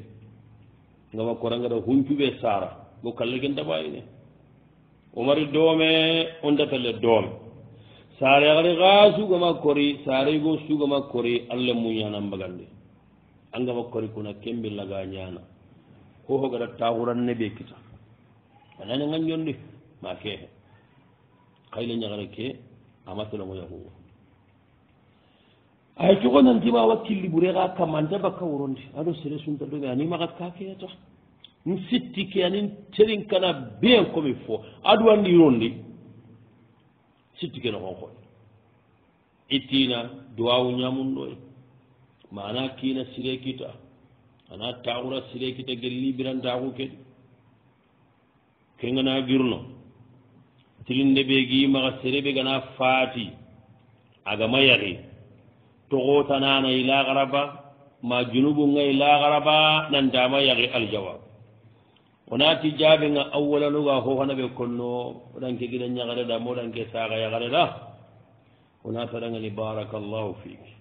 ngama kora ngada huncuɓe sara bo kalle gen dabayine omari doome onda felle doome sare xari xa sugama kori sare go sugama kori allah muñanambagandi angaba kori kuna kembillaga ñana ko hogata tahuranne ɓe kita anani gañonni ma kehe kayle ñagara ke amatelongo yahuwa ay cogo nantima wa killi ɓurega kamante bakka wurondi aɗo sere sunta ɗome animagat ka keeta n sitti ke anin terin kana bien comme il faut aɗuwanɗi rondi sitti ke nogon koy ittina duwawu ñamunɗoye ma ana kiina sire kita ana taxura sire kita ge libirantaxu kedi ke gana girno tirinde ɓe gi maxa sere ɓe gana faati agama yaxi toxotanana i laxaraba ma junubunga i laxaraba nantama yaxi aljawab wona ti jaɓenga awalanuga hoxana ɓe konno oɗanke gida ñaxareɗa moɗanke saxa yaxareɗa wona taɗangani baraka llahu fiki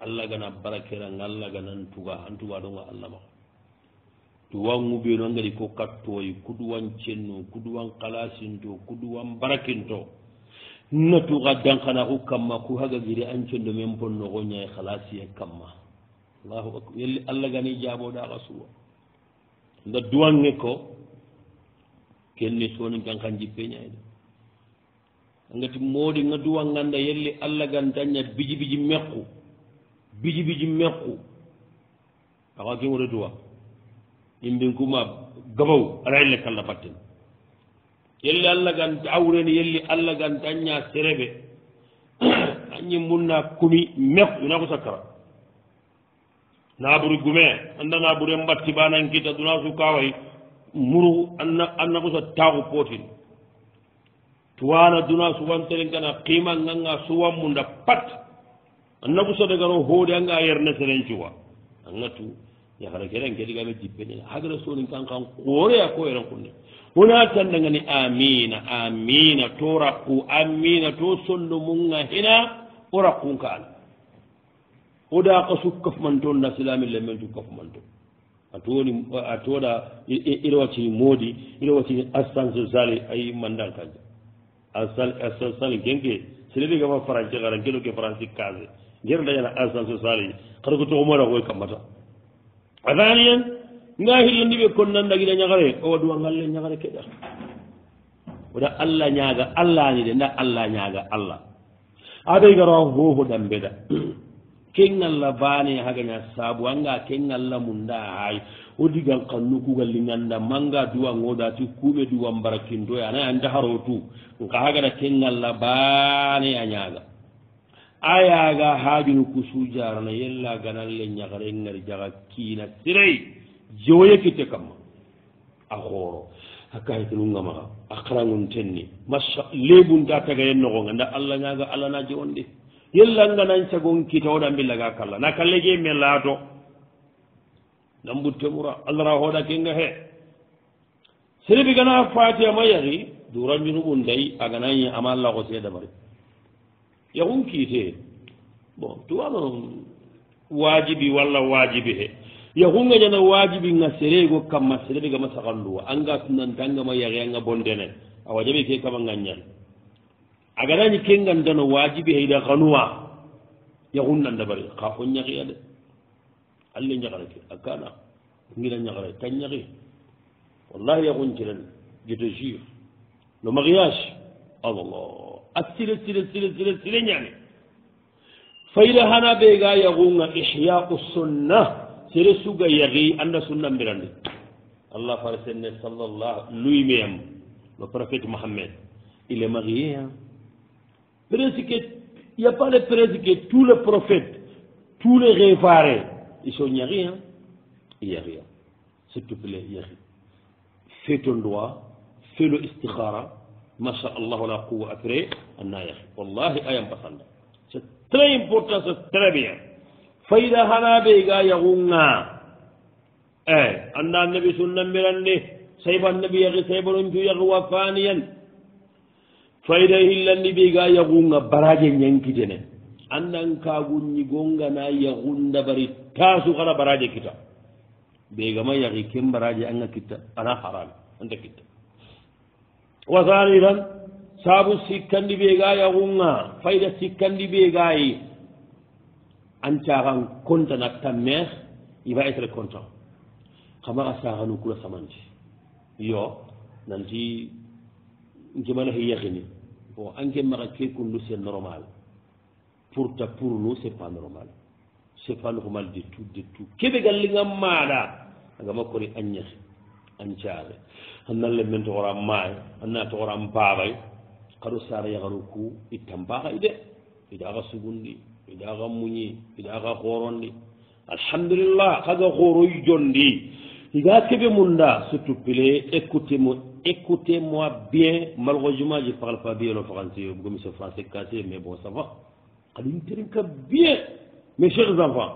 allah gana barakeran allah ganan tuga an tuga ɗonga allah ma duwan ubeno an gadi ko kattoy kuduwan cennu kuduwan kalasinto kuduwan barakinto na tuga dankana ku kamma ku haga giri an cendo men ponnogoñay kalasiye kamma allahu akbar yalli allah gani jaboɗa kasuwa nda duwange ko kenni soni gankan jippeñayɗo angati moɗi ga duwan ganda yalli allah gan dañña biji biji mekku biji biji meku awa ke wona duwa imbin kuma gabau arayille kalla batten yelli allah ganta awreni yelli allah ganta anña sereɓe anñi munna kumi meku ina ko sakkara naburi gume anda naburi en batti banankita duna su kawayi muru anna anna ko sa taku potin tuwana duna suwantelen kana qima ganga suwammunda pat annabu sode gano hoode anga yerne senen cuwa angatu yahara keren kedigame jibbene hagara sonin kan kan kooreya ko eren kunne wona tandagani amina amina to rakku amina to sollo munga hina o rakkun ka ala oda ka sukkafumanton na silami lemmen sukkafumanto atoni atoɗa irawatini moodi irawatini assance sali ayi mandan kanje assance sali genke sileɓe gama franci garan keɗo ke franci case jere dañana instance sali kata ko toko moɗa koye kammata athaniyen nga hillandi ɓe konnandagui ɗa ñagare o waɗuma ngalle ñagare keɗa oɗa allah ñaaga allah ni de nda allah ñaaga allah aday gara hoho ɗam beeɗa kegnalla bane hagaña saabu anga kegnalla mum nda hay o digal kannu kugalli ganda manga duwa ngoɗati kuuɓe duwa mbarakintoy anayi andaharo tu nka hagaɗa kegnalla bane a ñaaga ayaga hajunu kusujarana yella ganalle ñagarenger jaga kina sirey jewoye kitte kamma a xooro a kayitunungamaxa a xarangun ten ni masa lebunta tagayen noxonga nda allah ñaga allah na jewon de yella nganan cagon kita woda mbillaga kalla na kalle ge me laato nan buttemura allah ra hooda kenga he serebi gana fatiya ma yaxi duranjunu ɓun day a ganaye ama laxo see dabari yahun kiite bon tuwano waajibi walla waajibi he yahungeñana waajibi nga sereego kamma sere ɓegama saxanduwa anga sunante angama yahe anga bondene a wajaɓe ke kama ngañan a gadañi ke ngandano waajibi heyda xanuwa yahun nanda bari xa fo ñaxiya de alle ñaxareke a kana ngina ñaxare ta ñaxi wallahi yahun ciren je te jure le mariage allah a sire sire sire sire sire ñaane fayla hana ɓeega yaxunga ixyau sunna sere suga yaxi anda sunna mbirandi allah fara senne sal llah luymeyam le prophète mohammed il est marié a presque y a pas le presque tout le prophète tout le refare i so ñaxi a yaxia s'il te plait yaxi fais ton droit fais le istihara masallahu la quwa après a naya wallahi ayam basanda c'est très important c'est très bien fayda hanaɓeyga yahunga ey anda nabi sunnambirande sayban nabi yahi saybanon cu yahi wa faniyan fayda hillandi ɓeyga yahunga baraje ñankitene andan kagunñi gongana yahunda bari tasu hara baraje kita ɓeygama yahi ken baraje anga kitta ana haram anta kitta wasani tan sabu sikkandi ɓeegayi a kunga fayda sikkandi ɓeegayi an cakan contanak tan mer i va être content kamaka sakanu kula samanti yo nanti nkemana hi yakini bon anke maka ke kundu c' est normal pourta pour nous c' est pas normal c'est pas normal de tout de tout keɓe gallingan maɗa agama kori an yahi an cakre ka nalle men togoram maayo a na togoram baabay kaɗo sara yahano ku ittan baaxa ide idaaka sugundi idaaka muñi idaaka xoorondi alhamdulillah kaga xooroy jondi iga keɓe mun da surtout pile écoute mo écoute moi bien malxo jumaji parle pas bien lo francais bugo monsieur français kase mais bon safa xaɗum terin ka bien mes chers enfants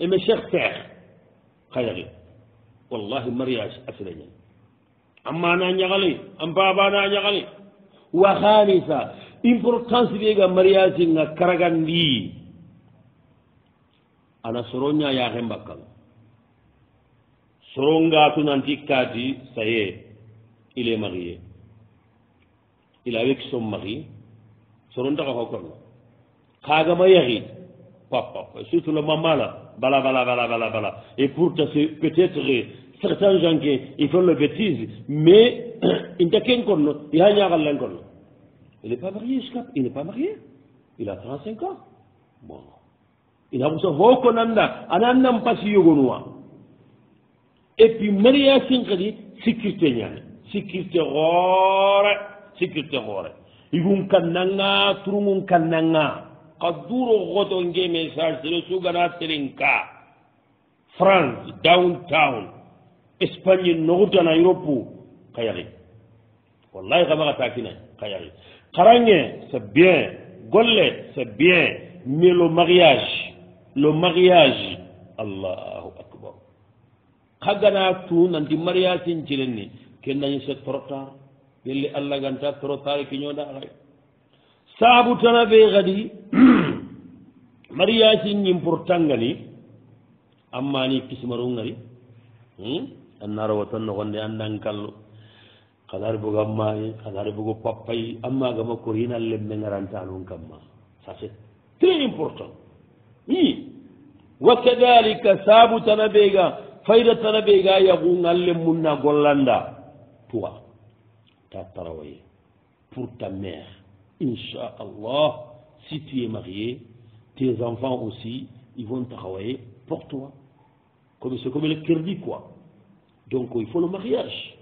et mes chers pères xayaxi wallahi mariage asireñan amma na ñagale an baba na ñagale wa hamisa importance ɓega mariage nga karagandi ana soroña yaxe mbakkal sorongatu nanti kati saye il est marié il avait qui son mari sorontaxa xokorna kagama yaxi papa surtout le mama la bala bala bala bala bala et pour ta c'est peut être certains gens qui ils font le bêtise, mais il a qu'un il a un corno. Il n'est pas marié, il n'est pas marié. Il a 35 ans. Bon. Il a besoin de il ananda pas Et puis, sinkadi, sécurité Sécurité sécurité message, le France, downtown. espagne noxutana europe kayaxi wallahi xamaxa takinay kayaxi xarange c'est bien golle c'est bien mais le mariage le mariage allahu akbar xa gana tu nanti mariagen cinen ni ke nañi c'est trop tard yelli allah ganta trop tard kiñoda xay saabutana ɓe xadi mariagen ñimportangani ammani pismarungari hmm? annarowo tan nogonde andan kallo kadaari bogo ammaye kadaari bogo pappay ammaga makko rinallemme garantanon kamma ça c'est très important i wa kadalika saabu tana ɓeega fayda tana ɓeega yahu allem munna gollanda towa ta tarawaye pour ta mère inchallah si tu es marié tes enfants aussi ils vont taxawaye porte wa comme c'est comme le crédit quoi donc il faut le mariage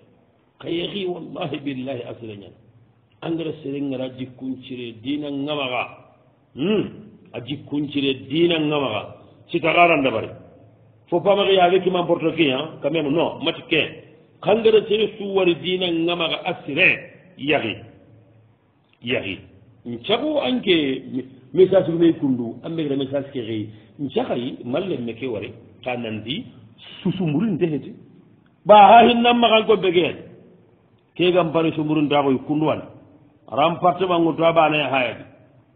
kayeehi wallahi billahi asiraña engrais serengara jikkuncire dina ngamaxa hmm? a jikkuncire dina ngamaxa sitaxarandabari fo pamaxiya ave kima porte qui a quand même non mati ke kangara sere suwari dina ngamaxa asire yaxi yaxi ncago anke message gumei kundu a mbegra message ke xey ncaxayi mallem me ke ware ka nandi susumburi ndexete ba ha hinnan maxan ko begeen kegan pani sumburuntaɓoy kunduwan rempartement ngu toa ɓanay hayadi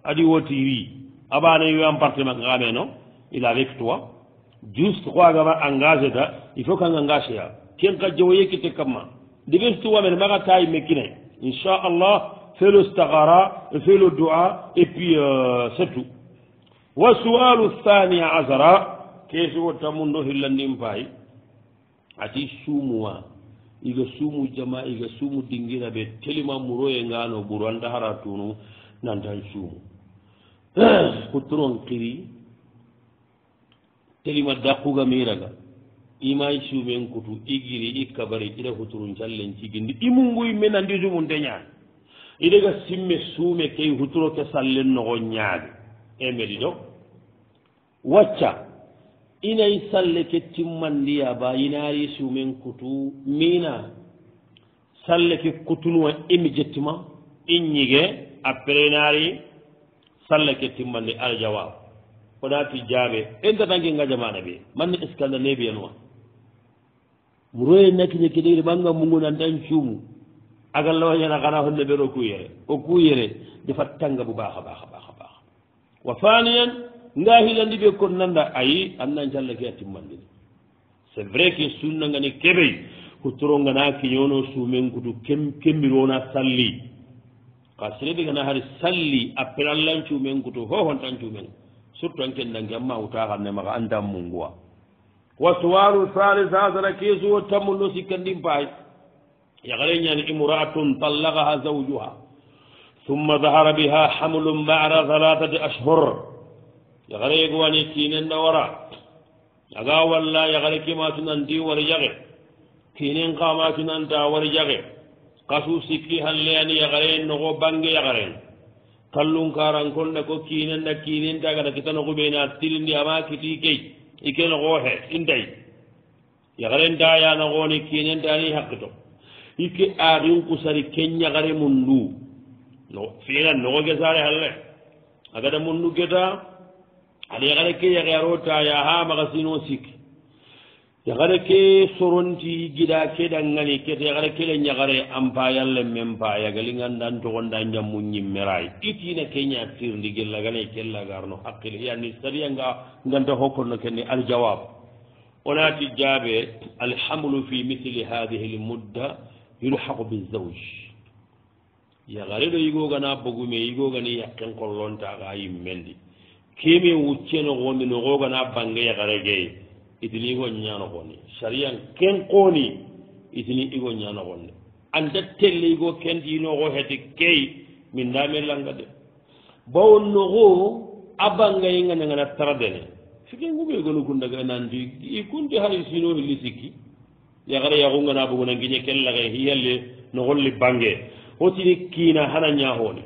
adi woti wi a ɓanay wi rempartement kaame no il avec toi juste koagama engage ta il faut kan engage a ken ka jowo yekkite kam ma ndigesitu wamene maxa tayi mekkine insha allah fait le stahara fait le doa et puis euh, c'est tout wa sual thania asara kesi wo tamundo hillandin payi ati suumuwa iga suumu jama iga suumu dingina ɓe telima muroye ngano ɓuro anda hara tunu nantan suumu kutturon kiri telima dakkuga miraga ima suumen kutu igiri i kabari ida huturun callen cigindi imunguy me nandi sumu ndeña idaga simme suume key huturo ke sallen nogo ñaade emedi dok wacca inayi salle ke timmandiya ba yinaari sumen kutu mina salle ke kutunuwa imi jettima in ñige après inaari salle ke timmandi aljawab konati jaabe entatanke ngajamana ɓe manne escanda nebiyanuwa muroye nakkiñe kedeyre ɓanga mungon antan cuumu agallawañana xana honne ɓero kuyere o kuyere defat tanga bu baaxa baaxa baaxa baaxa wa faniyan nga hilandi ɓe kon nanda ayi annan jallake a timmandini c'est vrai que sunna ngani keɓey huttoro ngana kiñono suumen kutu kembirona salli ka sereɓe gana hari salli appelallan cuumen kutu hohontan cuumen surtout an kendanke amma wutakanne maga andan munguwa wasuwaru salis hasara kesuwo tammullo sikkandin paay yakareñani imraatun tallakaha zawjuha summa dahara biha hamulun bara salatati ashhor yagare yegwani kinen da wara aga walla yagare kima tunan di wari jage kinen kama tunan ta wari jage kasu sikki halle ani yagare nogo bange yagare kallun karan konda ko kinen da kinen ta ga kitan ko be na tilindi ama kiti kei ikeno go he indai yagare da ya na go ni kinen da ni hakto ikke aarin kusari ken yagare mundu no fiiran nogo gesare halle agada mundu getaa aɗa yahaɗa ke yahero ta ya ha magasino sik yahaɗa ke soronti giɗa keɗangani kete yahaɗa kele yahare an payalle men payagali ganndan togonda jammu yimmeray itina keña tirndi gellagane kellagarno hakqile yani sariyanga ganta hokkonno kenne aljawab onati jaabe alhamlu fi misli hadihi lmudda yulhaqu bilzawj yahareɗo yigogana bogume yigogani yakken kollontaga yimmendi kemen wucceenoxoni no xoogana bange yaxaregeye itini igo ñanoxoni sarian ken qooni itini igo ñanoxonde anta telle igo kenti inoxo heti key min ndamen langa de bawo noxo a bangayi nganangana tara dene fike ngumegonu kundaga nandi i kunte hay sino ili sikki yaxare yaxungana bugunangiñe ken laxe hiyalle noxolli bange wotini kiina hana ñaxoni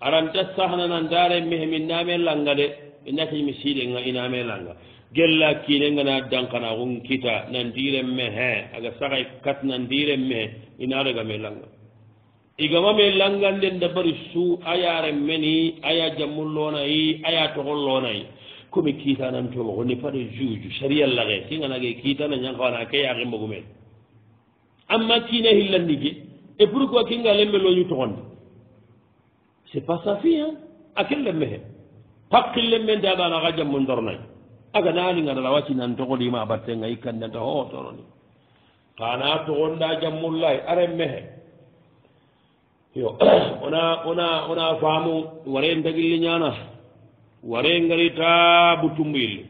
aran ta sahnanan daren mihe min namen langa de ɓe nati mi siɗenga iname langa gella kinengana dankana kun kita nan diren mehe aga sahay kat nan diren mehe inarega me langa igama me langan den dabari su ayaren meni aya jammullonayi aya togollonayi komi kitanan tomako ni pa de juju sariyal lage kinganage kitana ñankawana ke yakimbogumen amma kine hillandike e pourquoi kinga lemme loñu togonde c'est pas sa fille hein a killenme he hakqillenme ndaɓana xa jammo ndornay aga naninga ɗala waci nan toxoɗima battenga yikkannanta ho toroni xana toxonɗa jammullay a renme he yo ona ona ona faamu ware ntagilli ñana ware ngarita buttumbuille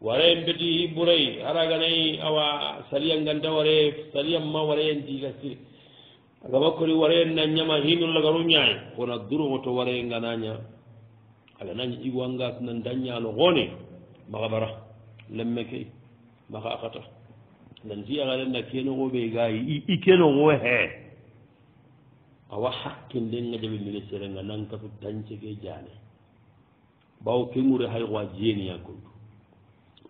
ware mbeti hiburay aragana awa saliyanganta ware saliyanma ware ndigasiri agabakkori waree nañama hinol lagaru ñaay wona durongo to waree nganaña ala nañi iwanga sina daññano xooni maxa bara lemme key maxa axata nan siyaxarenna kenoxo ɓe gayi i kenoxo he awa hakkin denga jaɓe ministére nga nankatu dance ke jane bawo kengure hay xowa jeeniya gondu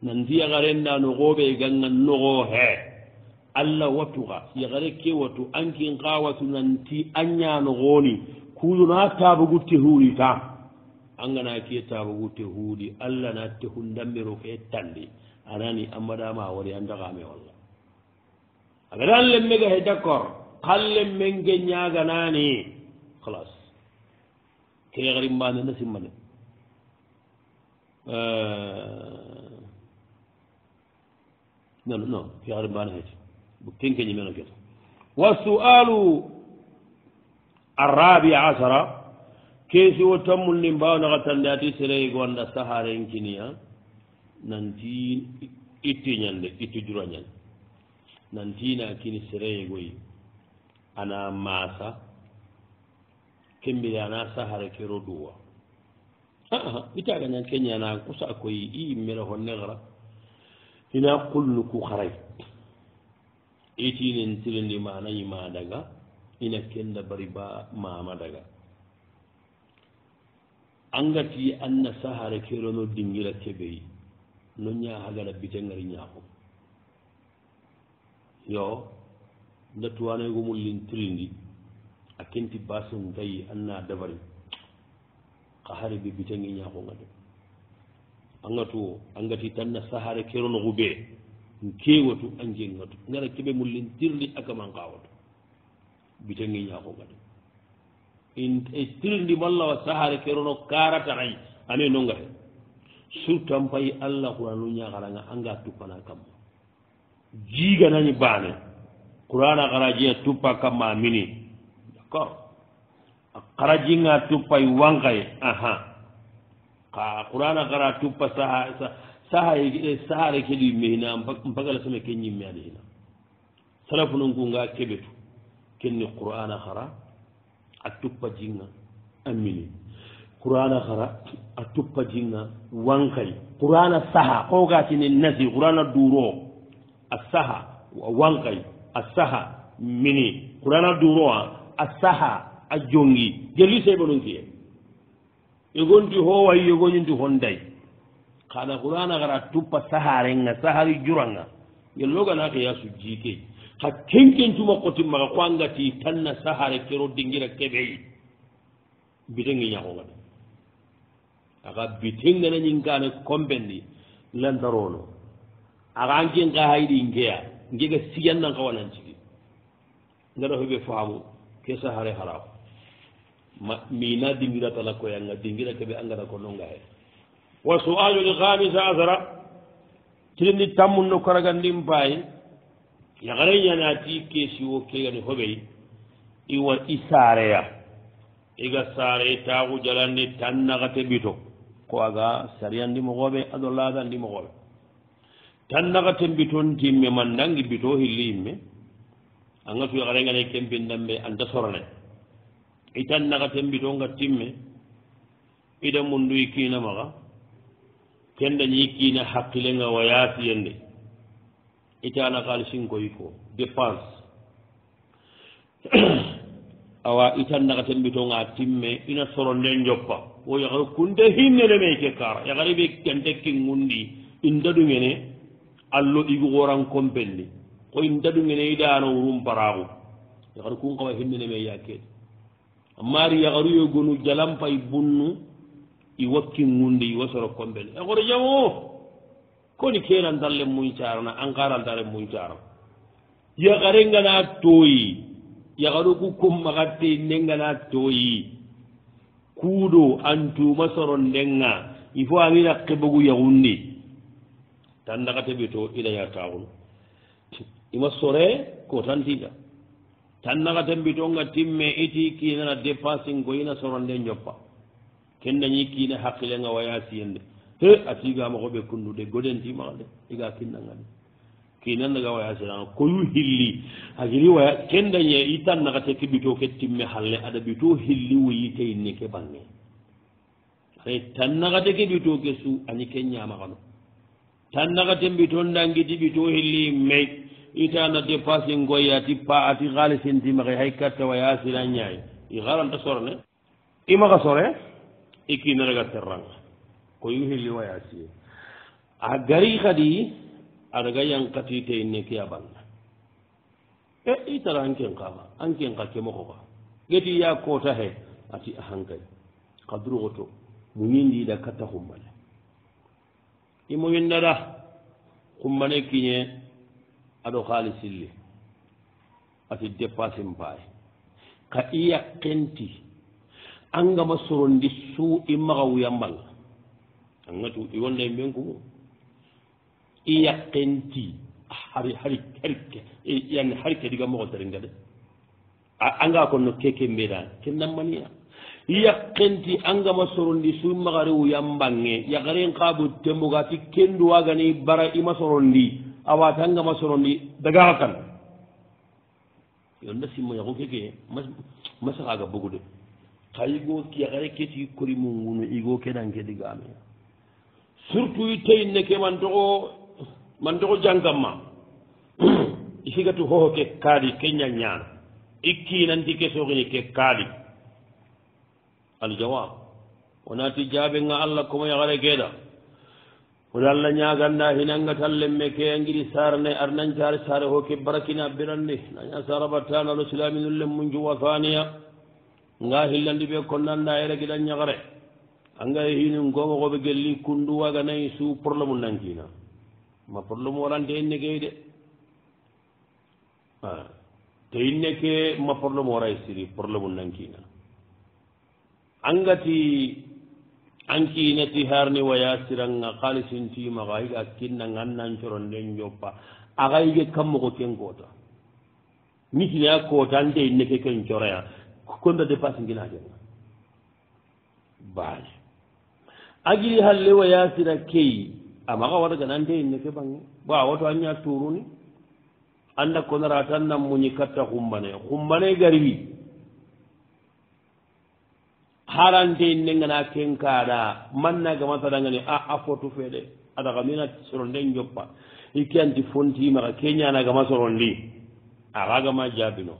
nan siyaxarennano xooɓe ganga noxo hee allah wattuxa yaxare ke wattu ankin xa wattu nanti a ñanoxooni kuduna tabugu tehurita angana ke tabugu tehuri allah na tehundanmero ke tandi anani amadama wari andaxame walla agadan lemmegahe d'accord xan lemmenge ñaganani halas ke yaxarimbane na simmane non eh, non yaxarimbane heti والسؤال الرابع عشر كيف وتم النبا نغتن داتي سري غوان دا سهارين كنيا نانتي اتنيان دي اتجرانيان انا ماسا كم بيانا سهر كيرو ها ها ها ها ها ها ها ها ها ها ها ها ها itinen tirendi manayi ma daga ina kenda bari ba mama daga angati anna sahare kerono dingira kebey no ñahagana bitengari ñaho yo ndatuwanoygo mullin tirindi a kenti basun tayi anna dabari ka hari be bitengi ñahoga de angatuwo angati tanna sahare kerono hubee keewatu a njeggatu ngara keɓe mullin tirli akaman kawatu bitangi ñaako gade e tirdi malla wa sahare kerono karata ay ane nongate surtan payi allah kuranu ñakaranga anga tuppana kamma jiganañi bane kurana karajia tuppa kamma mini d' accord karajinga tuppay wankaye aha ka kurana kara tuppa saha sa, sahaye eh, sahare kedi mehina mpagala same kenñimme aɗahina salafu non kunga keɓetu kenni qur'ana hara a tuppa jinga amini qur'ana hara a tuppa jinga wankay qur'ana saha kogatine nasi qur'ana duro a saha wankay a saha mini qur'ana duro a a saha a jongi jelli seɓanon kiye yegonti howayi yegoñinti honday kaɗa qur'an agara tuppa saharenga sahari juranga yellogana qiyasu jiikeji ha kenkencuma qotimmaga ko angati tanna sahare kero dingira keɓeyi bitengi ñakogata aga bitengana ñingkane kombendi lantarono aga ankinka hayɗi ngeya ngega siyannan ka wanan cigi ngaɗa hoɓe faamu ke sahare harako ma mina dingira talakoyanga dingira keɓe angata ko nonga he wa sual lhamise asara tirindi tammun no koragandin baye yakarenñanati kesiwo kegani hoɓey iwa i saareya iga saare taaku jalandi tan nakate bito ko aga sariyandi mogoɓe ado laadandi mogoɓe tan nakate biton timme man nangi bito hilli yimme angatu yakarengane kempindanɓe anta sorane i tan nakate bitonga timme ida mundu i kiina maga ken da yikkiina hakkilenga wa yaasiyennde itana kalisinkoyi ko dépense awa itannakaten mbitonga timme ina soro nden joppa wo yakar kunde hinneremei ke kara yakari ɓe kente kingundi indaɗungene allo ɗigu woran compenni ko indaɗungene idano wurum paraku yakar kun kawa hinneremei yakkede ammari yakaruyo gonu jalampay bunnu i wakki ŋunde i wasoro kombel e koro jamo koni kena ndalle muñ carana ankaral dare muñ carana yakare ngana toyi yakaro ku kummakatte nde ngana toyi kuuɗo antuma soro ndenga il faut amina kebogu yahunde tan ndakate ɓe to ilaya taxun ima sore ko tantiga tan nakatembito nga timme iti kinana dépensing ko ina soro nde ñoppa ken dañi kiine haqqilenga waya siyende he a sigama koɓe kunduɗe godentimaa de iga kinnangani kiinendaga waya siyan koyu hilli hakiri waya ken dañe itan nakate ke ɓito ke timme halle aɗa ɓito hilli woyitayinne ke bange ara tan nakate ke ɓito ke su añi ken ñamakano tan nakate ɓito ndangiti ɓito hilli mai itana dépassin goya ti pa ati xaalisintimaxe hay katta waya siran ñaayi i xaranta sorne imaxa sore ikkinaraga terranga ko yuhilli waya siye a gari kadi araga yankatite neke a balla e i tara an ken kaba an ken ka kemoko ka geti ya kota he ati ahankay kadurogoto muñindiida katta kumbane i muñindada kumbane kiñe aɗo haalisilli ati dépassin paye ka i yakkenti angama sorondi suu i maxawuya mbal angatu i wolla e men kumu i yaqenti hari hari harkyani hari ke diga moxo seringa de anga kon no keke mbeda ke nammaniya yaqenti angama sorondi suu maxarewuya mbange yaxaren xaabu temogati kendu wagani bara ima sorondi awata angama sorondi dagaxa kan yonna simmayaxu keke masaxaga bugu de tawigo yahay keti kori mum wuno igo keɗan keɗi gaame surtout tawi neke man dogo man dogo jangamma higatu hoho ke kaali keñañaana ikkinanti ke sogini ke kaali aljawab wonati jaabenga allah komo yahare geeɗa oɗo allah ñaganda hinangatallemme ke angiri sarane arnancaare saare hoke barakina biranne naña sarabattanalo silaminullemmu juwa faniya nga hillandi ɓe konnanda ere giɗa ñagare anga hini gonga koɓe gelli kundu waga nayi su probléme nankina ma probléme warante en negeyi de te inneke ma probléme waray siri probléme nankina angati ankinati harni waya siranga kalisintimaga yiga kinna gannancoro nden joppa aga yige kammogo ken kota nitinaa kota nte inneke ken coroya kondo dépasse nginajo ma baaje agili halle wa yasira keyi amaxa wata ganante inneke bange bo a wato anña turuni anda konara tan na muñi katta xumbane xumbane garwi harante inne ngana kenkaɗa manna gama saɗangani a a fotu feɗe adaxa mina soronde joppa ikke anti fontimaxa keñanagama sorondi axa gama jabino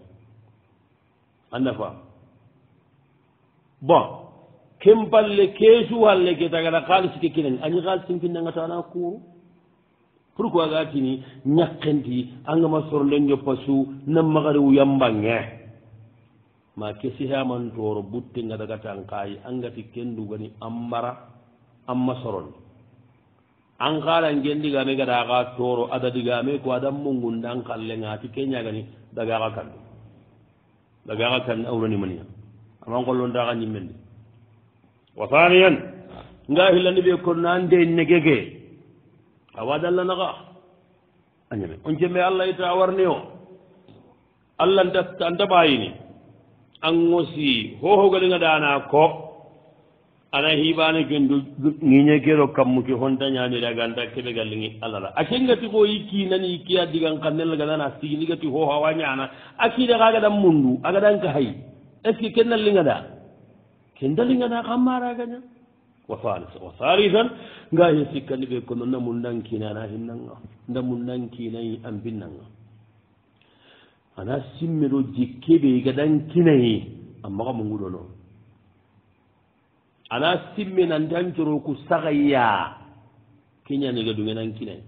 a nafaam bon kempalle keesu halleke tagata haalisike kinan añi haalisi kinnangatana kuuru pourquoi gatini ñakkenti angama sorle joppa su nammakariwu yambange ma kesi hamantoro butte ngadagatan kaayi angati kendugani ammara amma sorol an kala ngendigame gadaka toro adadigame ko adammungunda an kallengati keñagani dagaka kandum laɓeaxa kan auranimania ama ngollon daxa ñimmen de wa haniyan nga xilani ɓe kon na ndeeñ ne geke awa dallanaxa a ñame o jeme allah yita warni o allah anta ɓayini an ngosi hoxogalinga ɗana ko ana hiɓani kendu ñiñe kero kammuki hon dañani ɗaganta keɓe galle ŋi alala a kengati ko yi kinani ikkiya digan kannelgadana siginigati ho hawa ñana a kiida ka gadan mundu a gadan ka hay est ce que kennal liŋada kenda liŋada kam maragaña wa halisa wa halisan nga he sikkani ɓe kono namu nan kinana hinnanga namu nan kinayi an binnanga ana simmeɗo jikkeɓe gadan kinayi amma ka mungu ɗo noon ana simme nantancoro ku sagayya keñanega dumen ankinay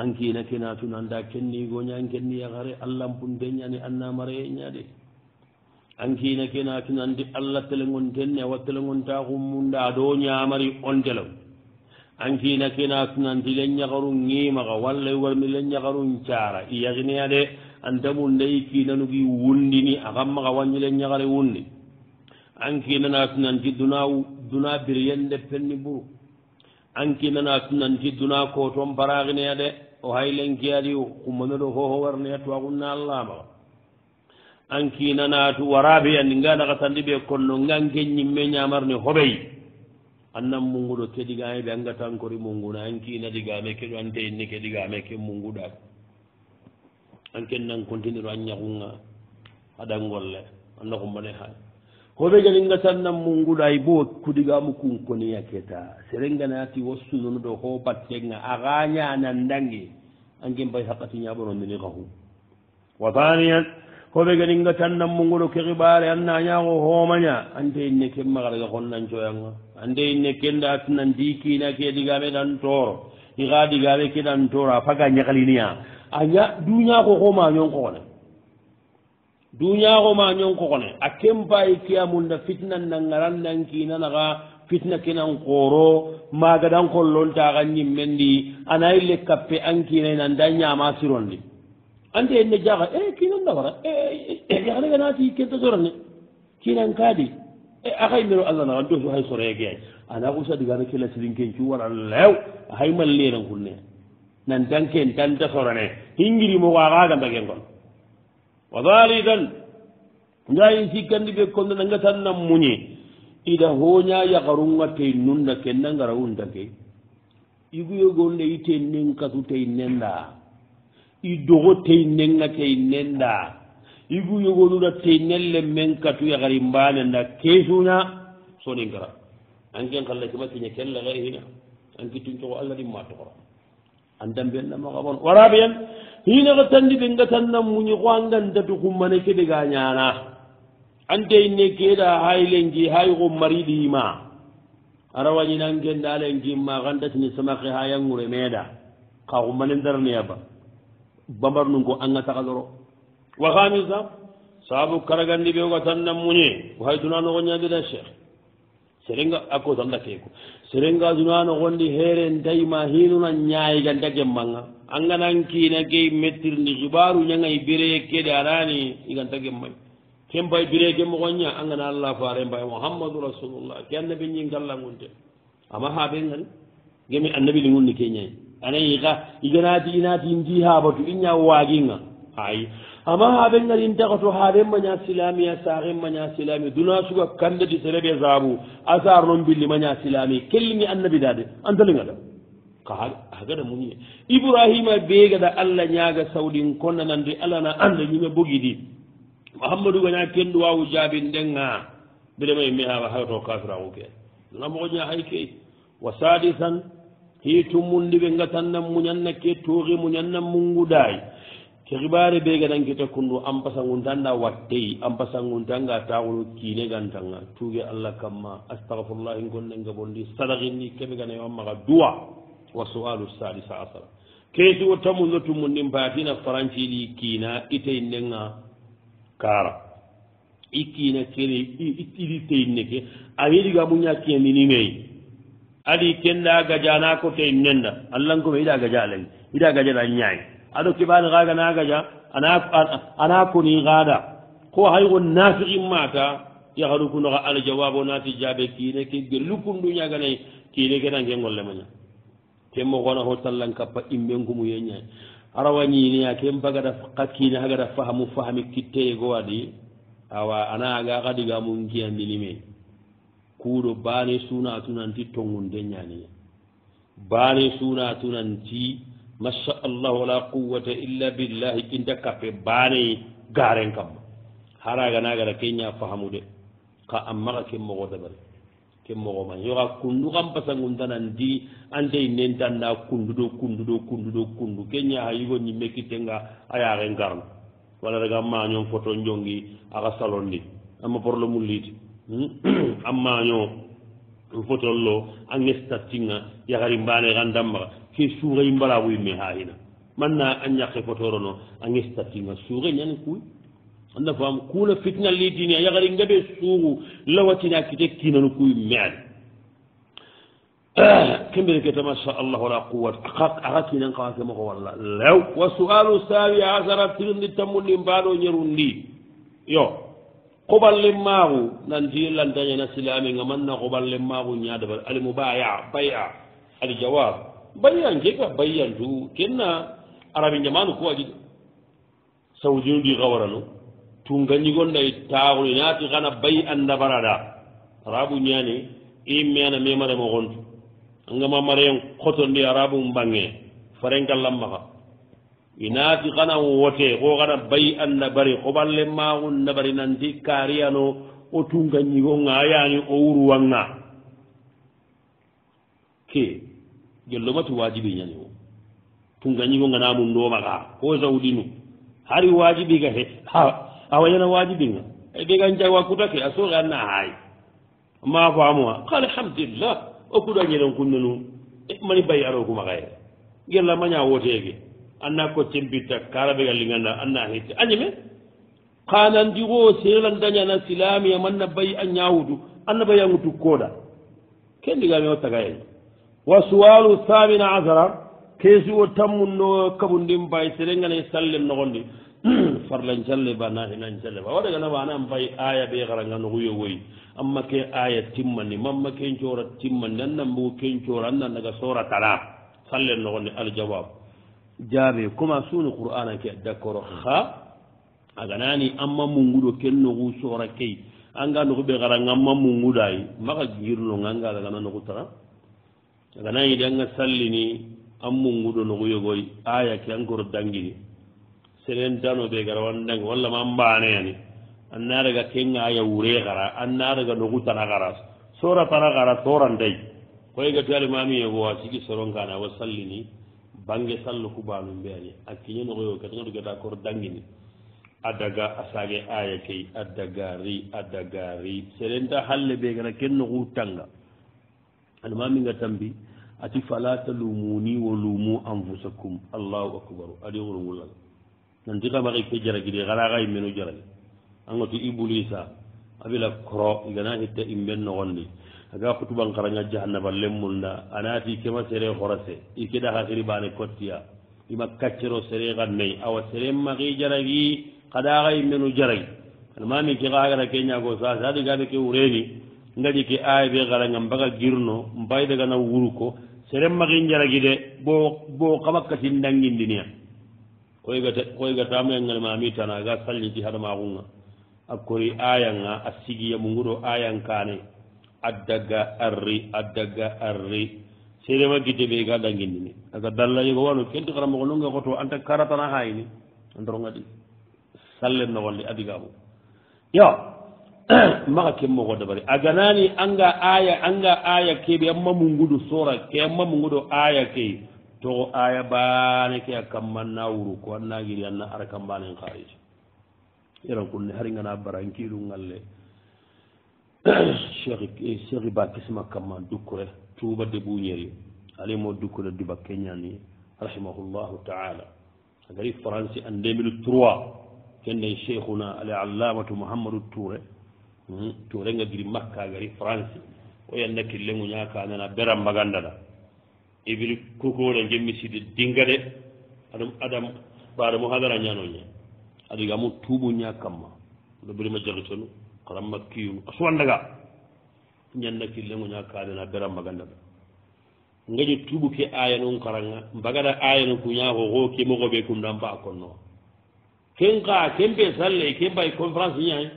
ankina kenatu nanda kennigo ñankenniyaxare allahpunte ñani annamareye ñade ankina kenatu nandi allah telegontenne awa telegonta xummunda do ñamari ontelo ankina kenatu nandi lenñaxaru ñimaxa walla warmi lenñaxaru cara iyaxineya de antamundeyi kinanugi wundini axammaxa wañi lenñaxare wundi anki nana sunanti duna duna biryende penni ɓuru anki nana sunanti duna ko toon paraginea de o haylenki adi kummano ɗo hoho warneya tuwakunna allahmaa anki nanatu waraɓe andi ngaɗaka tandi ɓe konno ganke ñimme ñamarni hoɓey annan munguɗo keɗigame ɓe angatankori munguna ankinaɗigame keɗo ante inni keɗigame ke munguɗa anken nan continuro an ñakunga aɗan golle anna kummane hay ko ɓe ganinga sannan munguɗa y boo kudigamu kunkoniya keta serenganati wassudunoɗo ho battega aganyanandange ange mbay hakati ñaɓonomini kahu wa haniyan ko ɓe ganinga sannan munguɗo keki ɓaare annañago homaña ande inne ke magarga honnan coyanga ande inne kendatnan dikina ke digame ɗan toro iga digame keɗan toro a faga ñakliniya a duñako homañon kone duñaaxoma ñonkoxone a ken baayi kiyamun na fitna nangaran nankinanaxa fitna kenan qooro maagadan qollontaaxa ñimmen di anayi lekkappe an kiinayi nanda ñaama sirondi ante enne jaxa e eh, kiinan dafara yaxanaganati eh, eh, kenta sorane kiinan kaadi e axay mero allah naxan to su hay soreegeay ana xusa digana kela sirinken cu waran lew a hay mallerenkunne nantan kentanta sorane hingirimoxo axaaga mbegen kon wadalidan ndayin si kandi be konde nanga tan nam munye ida honya ya garunga te nunna kenna ngara unda ke igu yo gonde ite nen ka tute nenda i dogo te nenga te nenda igu yo godu da te nelle men ka tu ya gari mbane na kesuna so ni ngara anke ngalle ke makinya kella gari hina anki tun to alla di matora andam benna ma gabon warabiyan hinaxa tandi ɓe ngatan na muñi xo angandatu xummane keɗe ga ñana ante inne keeɗa hay lengi hay xo mariɗima arawañinangenda lengi ma xandatini samaxe ha yangure meeɗa xa xummane ndaraneyaba bambar num ko angataxaloro wa xamisa saabu karagandi ɓe o gatan na muñe o haytuna noxo ñadina cheikh serenga a kotan da keeku serengaji nano gondi heere dayma hinuna ñayiga ndagemmaga anganankina gey mettirndi hibaru ñagay biree keɗe arani iganta gemmay ken mbay biree gemmo gonña angana allah faare mbay mohammadou rasulullah ke annabi ñi ngalla gunten ama haɓe gani gemi annabi ɗigunni keñayi anayi ka iganati inati ndi haɓatu iña waaginga ayi amma ha ɓen ngarin tagato ha ren maña silami a sahen maña silami duna suga kandedi sereɓe sabu a sar noon billi maña silami kellimi annabi dade antaligada kahagada muñe ibrahima begada allah ñaga sawɗin konnanande alana anda ñime bogidi mouhammadou gaña kendu wawu jabin ndenga mbiɗemay mihawa hayoto kafirangu ke duna mogoña hay key wa sadisan hi tummundi ɓe gatannan muñannake tooxi muñannan munguday ke xibaare ɓe gananketa kunndu ampasangutannga wattey ampasangutannga taxulu kiine gantanga tuuge allah kamma astahfirullahi gonne ngabondi sadakinni keɓe ganayo maxa duwa wa soalu sadisa asara keesi wo tamuno tumundin paatina farancidi kiina itein nenga kara i kiina kene iɗi teyin neke axiɗiga muña kiyandini ngey adi kennda gaja na ko teyin nenda allahnkome iɗa gaja aleng iɗa gaja da ñaay aɗo keɓani xaga nagaja ana koni xaɗa ko hayxo nafixi mata yaharukunoxa aljawabo nati jaɓe kine ke gellukunduñaganayi kine ke nange ngollemaña ke moxona ho tallan kappa imɓengumuyeña arawa ñiniya ke mbagata xa kine hagata fahamu fahami kitteye go adi awa ana aga xadigamum giyandinime kuɗo bane suna tunanti tongunde ñaniya bane suna tunanti masa allah wala quwata illa billahi in dakkape baane garen kamma haraganagara keña fahamude ka ammaga ke mogo dabari ke mogo man yoga kundu kam pasangum danandi andey nen danna kundu do kundu do kundu do kundu keña ha yigo ñimme kittenga a yaken garna wala daga mañon photo jongi aga salon ni amma probleme liti hmm? a mañon photol lo a gestattinga yahari mbane gan dammaga ke suxa i mbaraguy me xaxina manna a ñake fotorono a ngestatinga suxe ñani kuy anda fam kuna fitna lidini a yaxari ngabe suxu lawatina kite kinanu kuy meal kembere kete masa allahu la quwat axa kinan xawa ke moxo walla lew wa sualu sawi asara tirindi tammundi mbaɗo ñerundi yo xoɓalle maaxu nanti lantañana silamenga manna xoɓalle maaxu ñadabar alimo baya bay a adi jawab bayyan jega bayyan du kenna arabi jamanu ko waɗi ɗo sawdino ɗi gawara no tun ganñi gonɗa e taaxuno e naati xana bay andabarada arabu ñaani immeana e memaremo xontu angama mareen xotondi arabu mbange faren gallammaxa inaati e xana wote xo xana bay annabari xoɓalle maaxu nabari nanti kaariyano o tunganñigonga a yaani o wurwanga ke gello mati wajibi ñañoo tungañigo nga namum ndomaga ko jawɗinu hari wajibiga he a wañana wajibinga e ɓegan jawa kutake a sore anna haay ma famoa alhamdulillah o kuɗa ñeɗen kunne num e mani bay aro kumakaye gella maña woteke anna koccen bitta kara ɓegal linganda anna hecce añime kanandigo selan dañana silamiya manna bayi a ñawudu anna bayi a ŋutu kooɗa ken ndigami o tagayeñ wa suwalu thamina asara keesu o tammun no kabundin bay serengane sallen nogondi farlancalle ba nahinancalle ba waɗagana banan bay aya ɓe garanga nogoyo woyi amma ke aya timmandi mamma kencora timmandi annanbugu kencora annannaga sora tala sallen nogondi aljawab jaabe coma suni qur'ana ke d' accord ha aganani amma munguɗo ken nogu sora key anga nogoɓe garanga amma munguɗayi maga jirnonga anga dagana nogu tara idan ga salli sallini an goyi noguyogoy aya ke ne dangini senen dano bai gara wandangi walla ma an na anna daga nga aya wure gara na daga na gara na gara tuyar koye ya alimami ciki a sigi wa salli sallini bange sallo kubanu ne a kiñe nogoyo katagatu gata dangi ne a daga a sage aya ke a dagari a dagari ta halle bai gara ken nogu tanga المامين تنبي أتي فلا تلوموني ولوموا أنفسكم الله أكبر أدي غرم الله ننتقى مغي كجرى كده غرى غي منو جرى أنه تي إبوليسا أبي لا كرا إذا نهي تأم بين نغني أجا خطبا قرانا جهنة باللمون دا أنا تي كما سري خرسي إكدا خاخري باني كتيا إما كتيرو سري غني أو سري مغي جرى غدا غي منو جرى المامي كي غاقنا كينيا غوصا سادي غابي كي وريني ngaɗi ke aybe gara ngam mbaga girno mbaydagana wuru ko seren maki jaragi de bo bo kamakkati ndangindiniya koygatamu engal mami tana ga salliti hada magunga akori ayanga a sigiya munguro ayankane addaga arri addaga arri serema gite ɓe ga dangindini aga dallayigo wano kenti karamba ko lunga koto anta karatana hayni androngadi sallen nogolle adigamu yo maga ke mogo dabari a ganani anga aya anga aya keɓe amma mungudu sora ke amma mungudu aya ke togo aya bane ke a kamma na wuru ko anna giri anna ara kambanen haaji yeran kunne hari gana barankiɗu ngalle chekh eh, chekhi ba kisma kamma dukkure tuba debu ñeri alimo dukkure duba keñani rahimahullahu taala agari france en 2003 kenne cheikhuna ali allamatu mouhamadou toure Hmm? to renga giri makka gari france o yanna killengu ñaka nana beran magandaɗa ibil kokoɗa jemmi sidi dinga de aɗum adam ɓaɗamo hagara ñanoñe aɗigamu tuɓu ña kamma ɗo birima jarotonu aɗam makkiyu a suwandaga ñanna killengu ñaka nana beran magandaɗa gaƴo tuɓu ke ayanon karanga mbagaɗa ayano ku ñako ko ke mogoɓe kumdan mba konnoa ken ka ken ɓe salle ken mbay conférence ñayi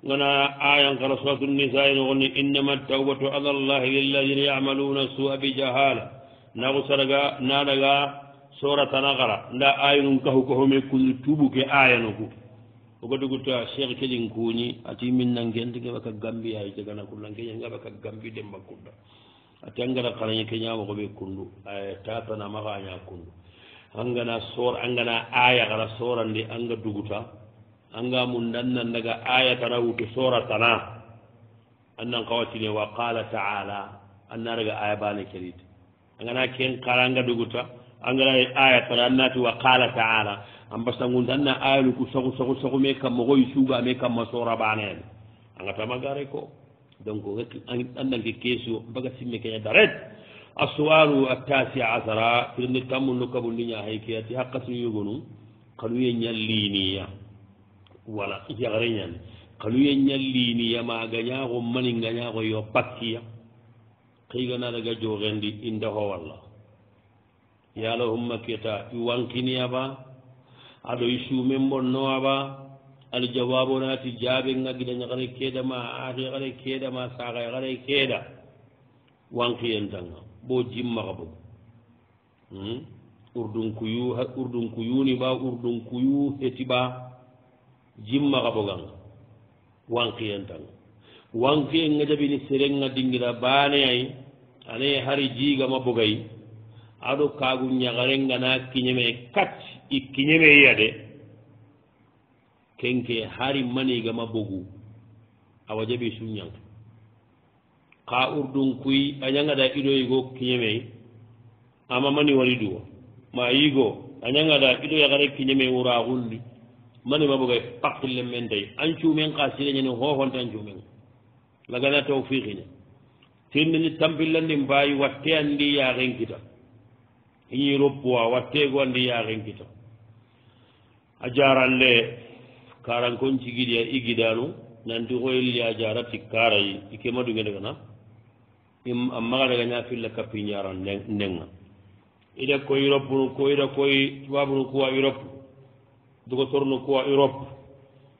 gona ayanka rasulatul nisai no gonni innama taubatu ala llahi lilladina yamaluna sua bijahala nagusaraga naɗaga soratanagara nda ayanum kahu kohome kulu tubuke ayanuku ogodiguta cheikh keɗin kuuñi ati min nangente ngeɓaka gambi ay jagana kul nankeña ngeɓaka gambi dembakunda ati angana karaña keñamokoɓe kundu tatanamaxaña kundu angana sor angana aya xara sorandi anga duguta anga mun dan nan daga ayata na wutu surata na annan kawati ne wa qala ta'ala na daga aya bane kirit anga na ken karanga duguta anga na ayata na annati wa qala ta'ala an mun dan na aya ku sogo sogo sogo me kam mo goyi suga me kam ma sura bane anga tamagare ko an andan ke kesu baga simme ke daret السؤال التاسع عشر في النتام النكب الدنيا هيكياتي حق سيغنو قالوا yan liniya wala yagre ñani xanuye ñallini yama gañaxo mani gañaxo yo bakkiya xigana daga joxendi i ndexo walla yalahumma kita i wankini aba aɗo i sumen bonno aba al jawabo nati jaɓe ga gida ñaxare keedama axe xare keedama saxe xare keeda wankiyen tanga bo jimmaxa bog hmm? urdun kuyu urdun kuyuni ɓa urdun kuyu hetiɓa jimma xaɓoganga wankiyentanga wankiyenga jaɓini serenga dingira baneyayi anaye hari jiigama bogayi aɗo kaagu ñagarenga na kiñeme kat i kiñemeya de kenke hari manigama bogu awa jaɓi suñanke xa urdun kuy a ñangada iɗoyigo kiñemeyi ama mani wari duwa ma yigo a ñangada iɗoyaxare kiñeme wuraxundi mani mabogay pakkille men day an cuumen ka sireñani hohonta an cuumen lagana taw fiixine tinnini tampillandi mbaawi watte andi yaaren kita iñi roppuwa watteego andi yaaren kita a jaran le karankon cigidi a igidanu nanti hoyilli a jara ti kaaray i kemadunge dagana a maga daga ñafilla kappi ñaran nenga ida koy roppunu ko ida koy tubabunu kuwa i roppu dugo torno kuwa europe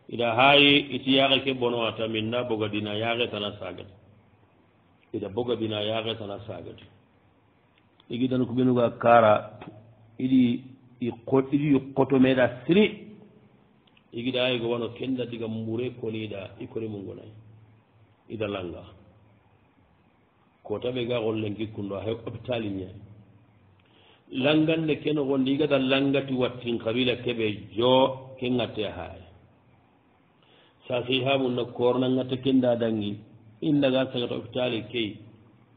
ida hayi iti yaxe ke bono ata minna bogadina yaxe tana sagadi ida bogadina yaxe tana sagadi igidan kubinuga kara iɗi iɗi qoto meɗa siri igida hayi gowano kenda diga mure koniɗa i koni mungonayi ida langa kotaɓe ga xol lengki kundo a he hôpitali ñayi langan ne keno gondi igata langati wattin kabila keɓe jo ke gatte haya sahihamu no korna gatte kenda dangi in daga sagata hopital key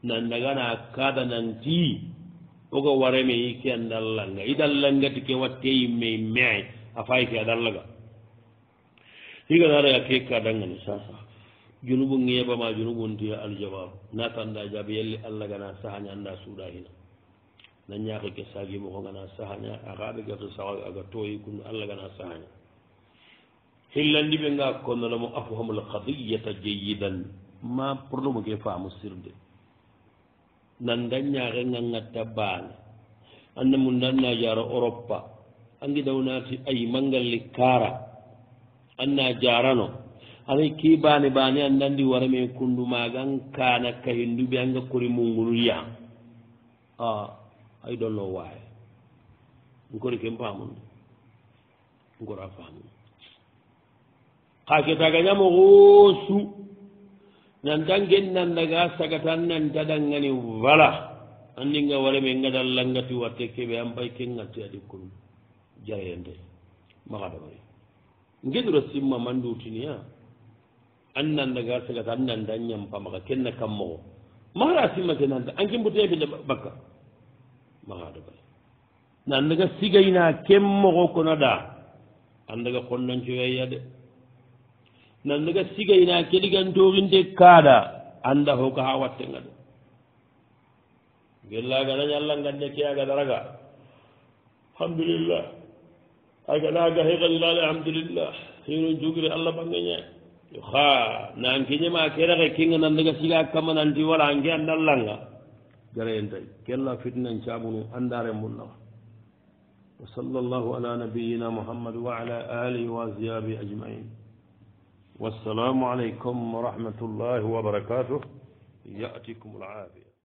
nan dagana kada nanti oga wareme yi ke andal langa idan langati ke watte yimme mai a fay ke adal laga higa dara ya ke ka danga ni sasa junubu ngiye ba ma junubu ndi al jawab na tanda jabi yalli allah gana sahanya anda suda hina na ñaaka ke saagiimo ko ngana sahaña axaaɓe gato sawaɓe aga tooyi kun allah gana sahaña hillandi ɓe nga konnanamo afhamul kadiyata jeyidan ma probléme ke faamu sirde nanda ñaaxe ngangatta baane annamu ndannajaaro europa angi dawnaati ay mangalli kaara anna jaarano ana ki baane baane andandi warame kundu maagan kaana kahinduɓe anga kori mungunu yaa a ah. hay ɗonno waawe gori ken paamude gora faamude ka ketaga ñamo hoosu nanta gen nandaga sagatan nanta ɗangani wala anndinga wale men gadal langati watte keɓe an bay ke gatti adi kon jarayande maxadamari ngeɗura simma manndutiniya an nandaga sagata an nanta ñampamaxa kenna kam moxo maxara simma ke nanta an kimbutefide bakka magaɗo bay nan daga sigayna ken mogo kono ɗa an daga konnancoyayya de nan daga sigayna keɗigantorinde kaaɗa anda hoko ha wattenga ɗo gellaga nañ allah ngande ke aga daraga alhamdulillah aga naga hegalila alhamdulillah hino jugire allah bangeñe yo ha nankeñema keɗake kenga nan daga siga kamananti wala nge anda allahnga جرين كلا فتنة شابون أندار منا وصلى الله على نبينا محمد وعلى آله وأصحابه أجمعين والسلام عليكم ورحمة الله وبركاته يأتيكم العافية